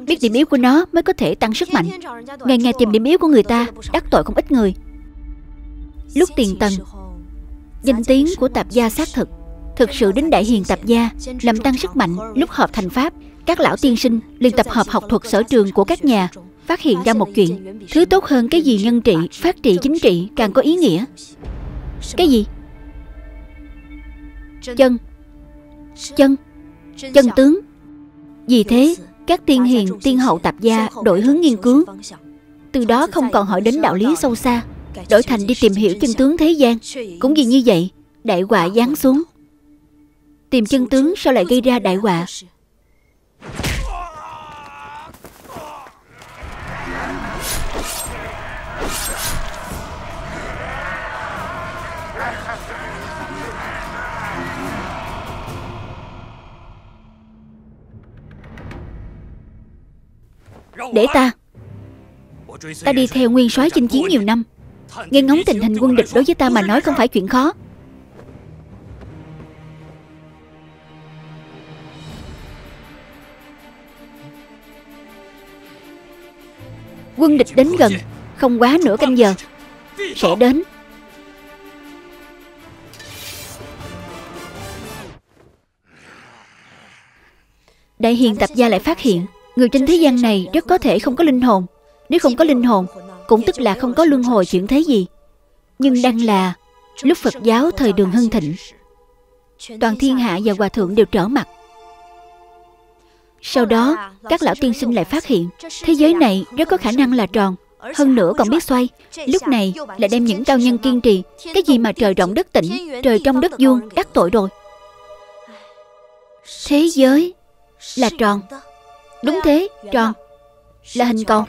A: Biết điểm yếu của nó mới có thể tăng sức mạnh. Ngày ngày tìm điểm yếu của người ta, Đắc tội không ít người. Lúc tiền tần, Danh tiếng của tạp gia xác thực Thực sự đến đại hiền tạp gia, Làm tăng sức mạnh lúc hợp thành pháp, Các lão tiên sinh liền tập hợp học thuật sở trường của các nhà phát hiện ra một chuyện. Thứ tốt hơn cái gì nhân trị, Phát trị chính trị, càng có ý nghĩa. Cái gì? Chân. Chân. Chân tướng. Vì thế, các tiên hiền, tiên hậu tạp gia đổi hướng nghiên cứu. Từ đó không còn hỏi đến đạo lý sâu xa, Đổi thành đi tìm hiểu chân tướng thế gian. Cũng vì như vậy, Đại họa giáng xuống. Tìm chân tướng sao lại gây ra đại họa? Để ta. Ta đi theo nguyên soái chinh chiến nhiều năm. Nghe ngóng tình hình quân địch đối với ta mà nói không phải chuyện khó. Quân địch đến gần, Không quá nửa canh giờ, Sẽ đến. Đại hiền tập gia lại phát hiện Người trên thế gian này rất có thể không có linh hồn. Nếu không có linh hồn, Cũng tức là không có luân hồi chuyển thế gì. Nhưng đang là Lúc Phật giáo thời đường hưng thịnh, Toàn thiên hạ và hòa thượng đều trở mặt. Sau đó, Các lão tiên sinh lại phát hiện, Thế giới này rất có khả năng là tròn. Hơn nữa còn biết xoay, Lúc này lại đem những cao nhân kiên trì, Cái gì mà trời rộng đất tỉnh, Trời trong đất vuông, đắc tội rồi. Thế giới Là tròn. Đúng thế, tròn Là hình cầu.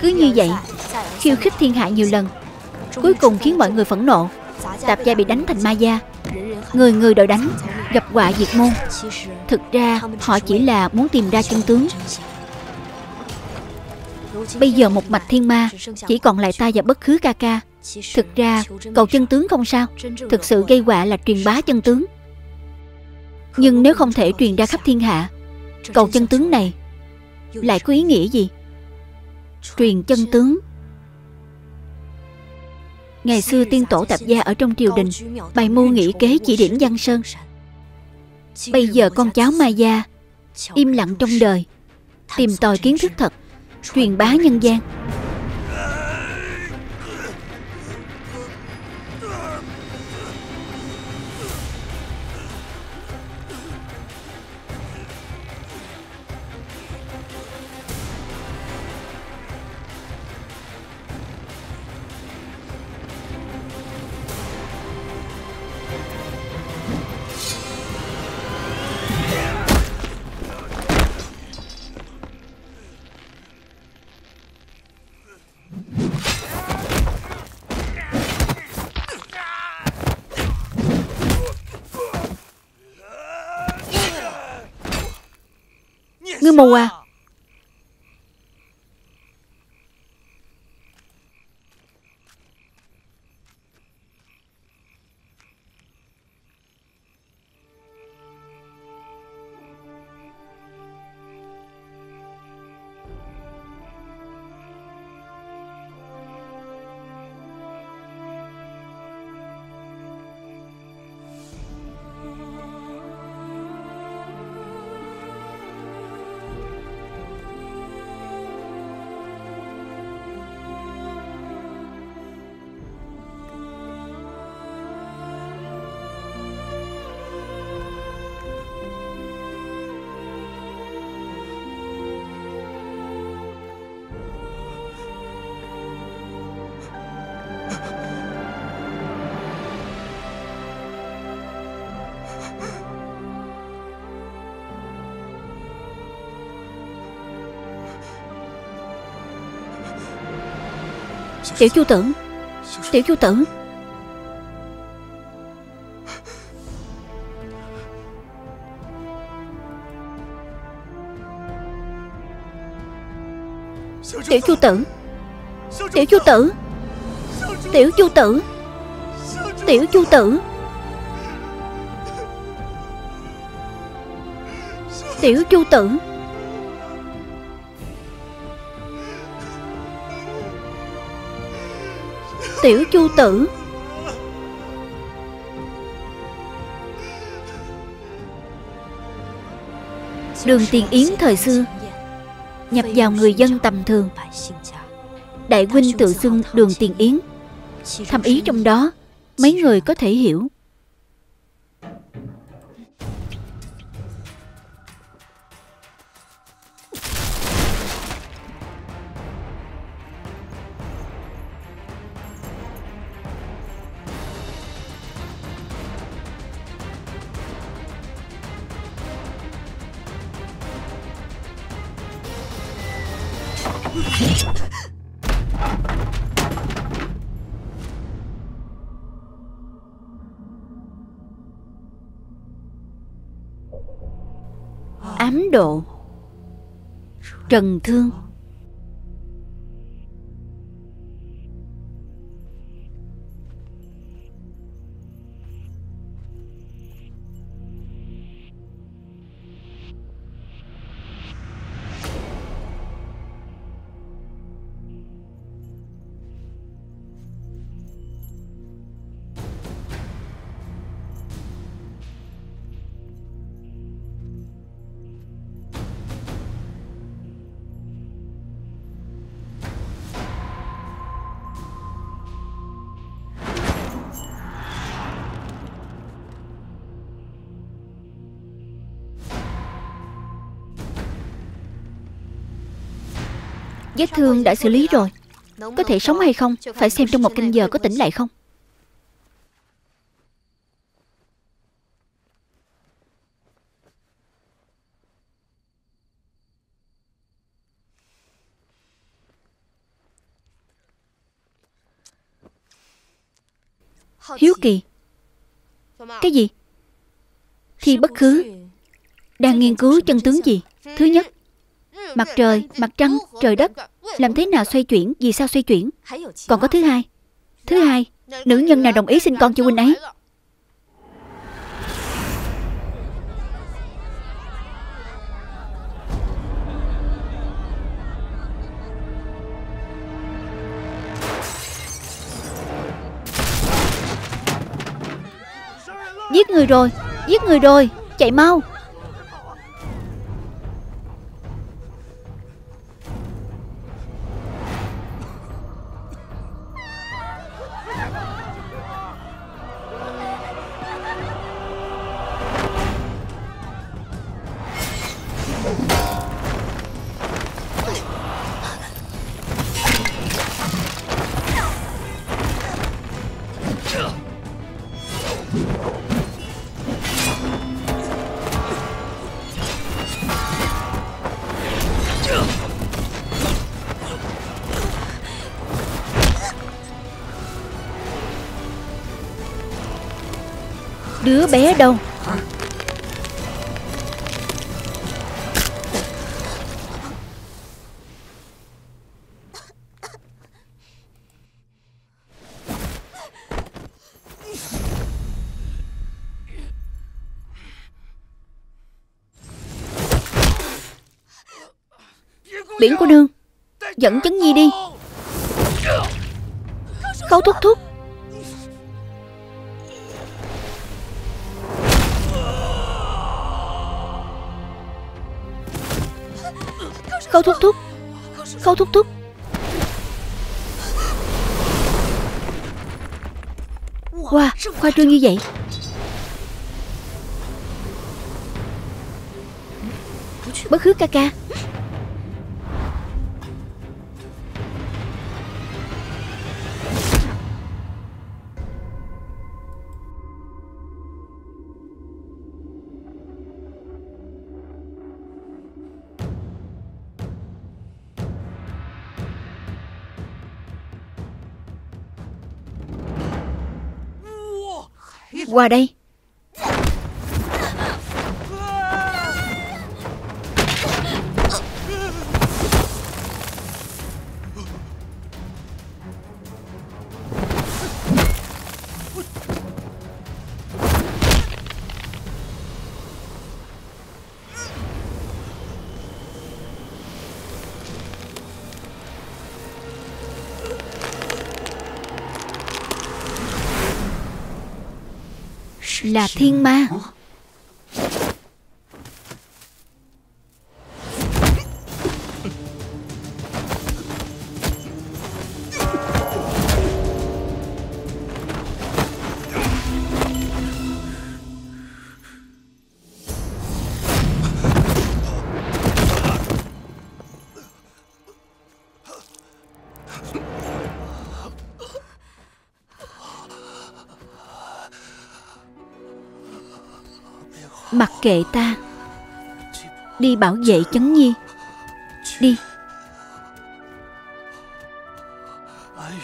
A: Cứ như vậy Khiêu khích thiên hạ nhiều lần Cuối cùng khiến mọi người phẫn nộ. Tạp gia bị đánh thành ma gia. Người người đòi đánh Gặp họa diệt môn. Thực ra họ chỉ là muốn tìm ra chân tướng. Bây giờ một mạch thiên ma Chỉ còn lại ta và bất khứ ca ca. Thực ra cầu chân tướng không sao. Thực sự gây họa là truyền bá chân tướng. Nhưng nếu không thể truyền ra khắp thiên hạ Cầu chân tướng này Lại có ý nghĩa gì? Truyền chân tướng. Ngày xưa tiên tổ tạp gia ở trong triều đình Bày mưu nghĩ kế chỉ điểm văn sơn. Bây giờ con cháu Mai Gia Im lặng trong đời Tìm tòi kiến thức thật Truyền bá nhân gian Mua Tiểu chu tử Tiểu chu tử Tiểu chu tử Tiểu chu tử Tiểu chu tử Tiểu chu tử Tiểu chu tử Tiểu chu tử. Đường tiền yến thời xưa, Nhập vào người dân tầm thường. Đại huynh tự xưng đường tiền yến. Thầm ý trong đó, Mấy người có thể hiểu. Độ. Trần Thương Vết thương đã xử lý rồi. Có thể sống hay không, Phải xem trong một canh giờ có tỉnh lại không. Hiếu kỳ. Cái gì? Thì bất cứ Đang nghiên cứu chân tướng gì? Thứ nhất Mặt trời, mặt trăng, trời đất. Làm thế nào xoay chuyển? Vì sao xoay chuyển? Còn có thứ hai. Thứ hai Nữ nhân nào đồng ý sinh con cho huynh ấy? Giết người rồi Giết người rồi. Chạy mau. Viễn cô nương Dẫn chấn nhi đi. Khấu thúc thúc. Khâu thúc thúc. Khâu thúc thúc. Wow, khoa trương như vậy. Bất hứa ca ca. Qua đây. Là thiên ma. Kệ ta. Đi bảo vệ chấn nhi. Đi.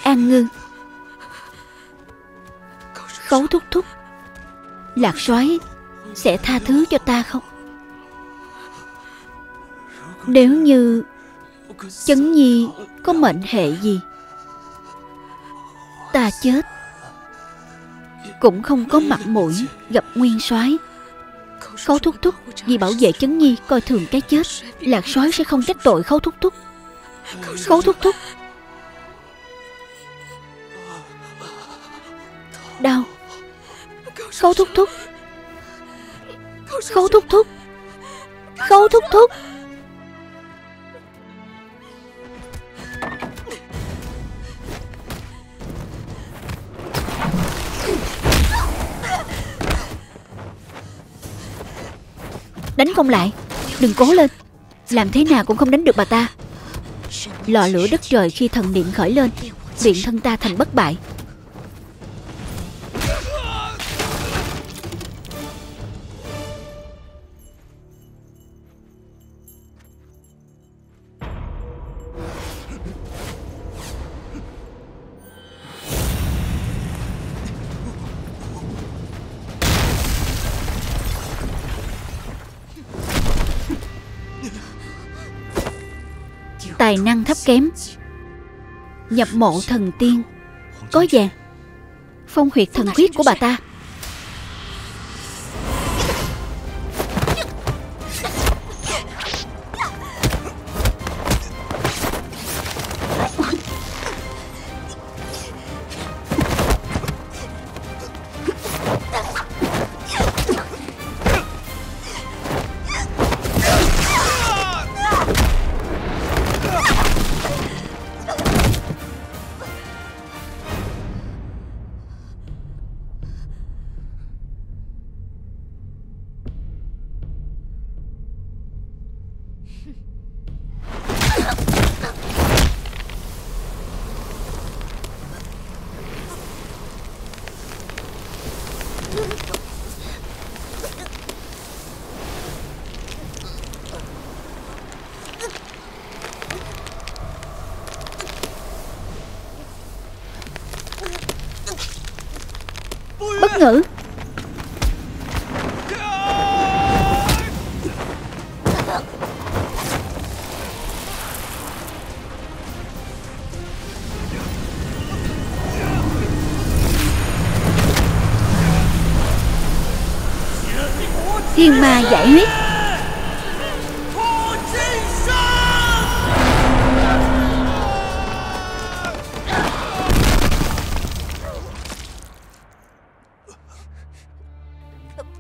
A: An ngư. Khấu thúc thúc. Lạc soái Sẽ tha thứ cho ta không? Nếu như Chấn nhi Có mệnh hệ gì, Ta chết. Cũng không có mặt mũi Gặp nguyên soái. Khấu thúc thúc Vì bảo vệ chấn nhi, coi thường cái chết. Lạc sói sẽ không trách tội khấu thúc thúc. Khấu thúc thúc. Đau. Khấu thúc thúc. Khấu thúc thúc. Khấu thúc thúc. Đánh không lại. Đừng cố lên. Làm thế nào cũng không đánh được bà ta. Lò lửa đất trời khi thần niệm khởi lên Luyện thân ta thành bất bại. Kém. Nhập mộ thần tiên. Có vàng. Phong huyệt thần huyết của bà ta. Giải huyết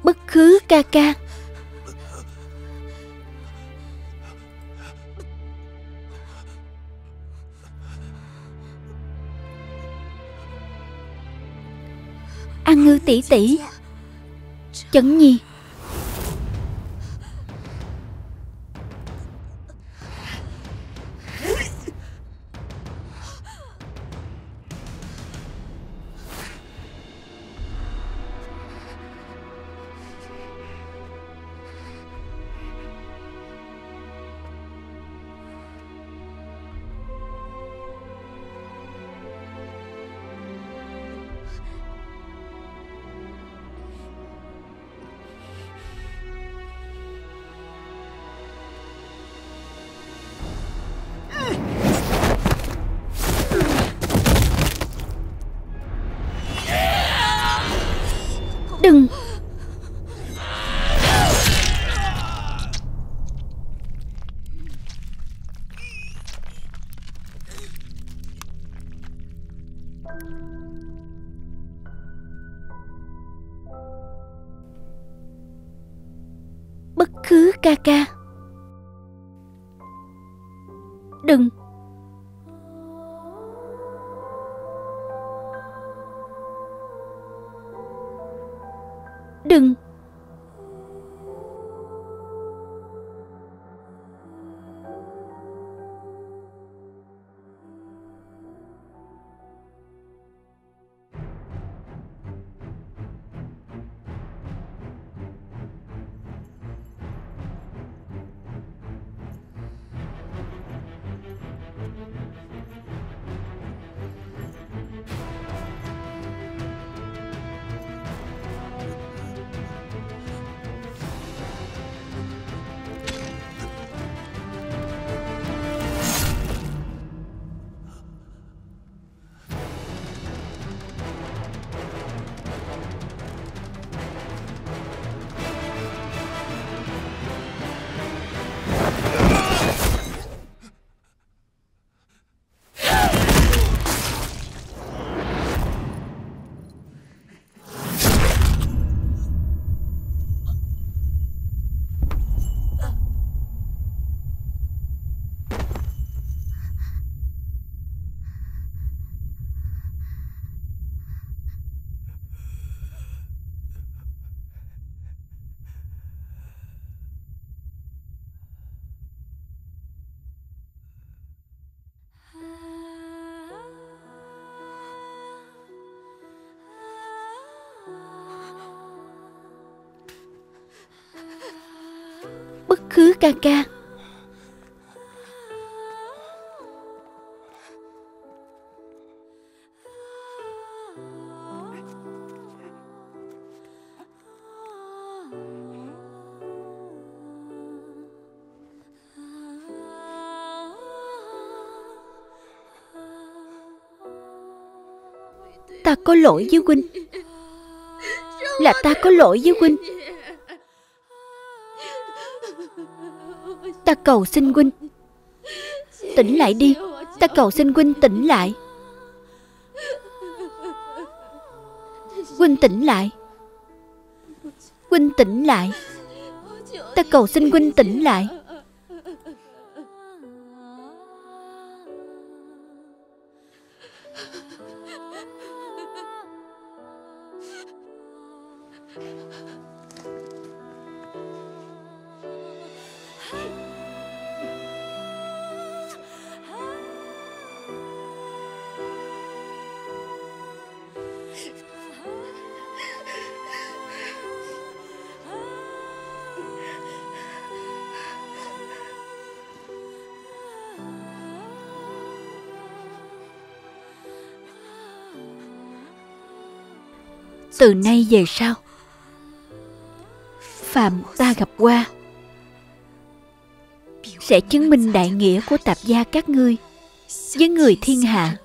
A: Bất khứ ca ca. An ngư tỷ tỷ. Chấn nhi. Ca ca. khứ ca ca. Ta có lỗi với huynh. Là ta có lỗi với huynh. Cầu xin huynh. Tỉnh lại đi, Ta cầu xin huynh tỉnh lại. Huynh tỉnh lại. Huynh tỉnh lại. Ta cầu xin huynh tỉnh lại. Từ nay về sau. Phạm ta gặp qua, sẽ chứng minh đại nghĩa của tạp gia các ngươi với người thiên hạ.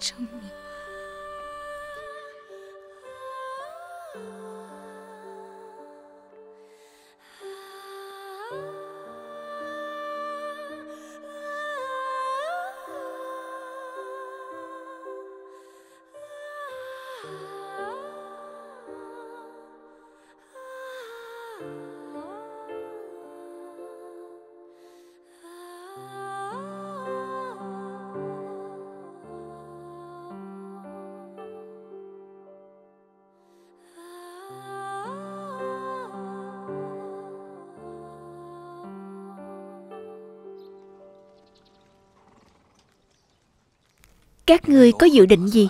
A: Các ngươi có dự định gì?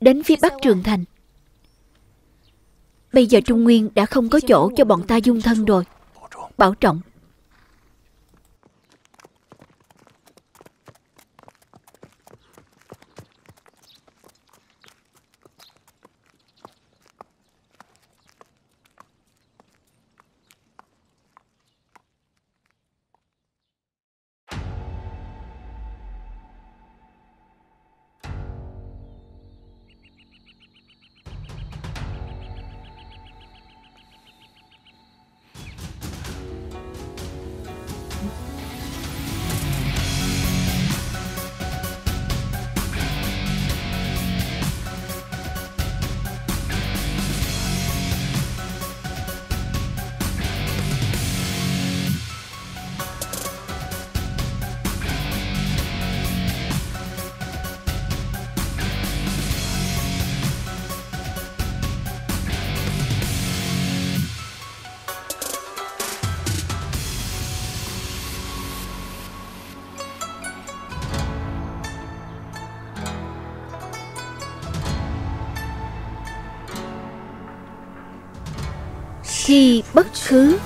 A: Đến phía bắc Trường Thành. Bây giờ Trung Nguyên đã không có chỗ cho bọn ta dung thân rồi. Bảo trọng. Bất cứ.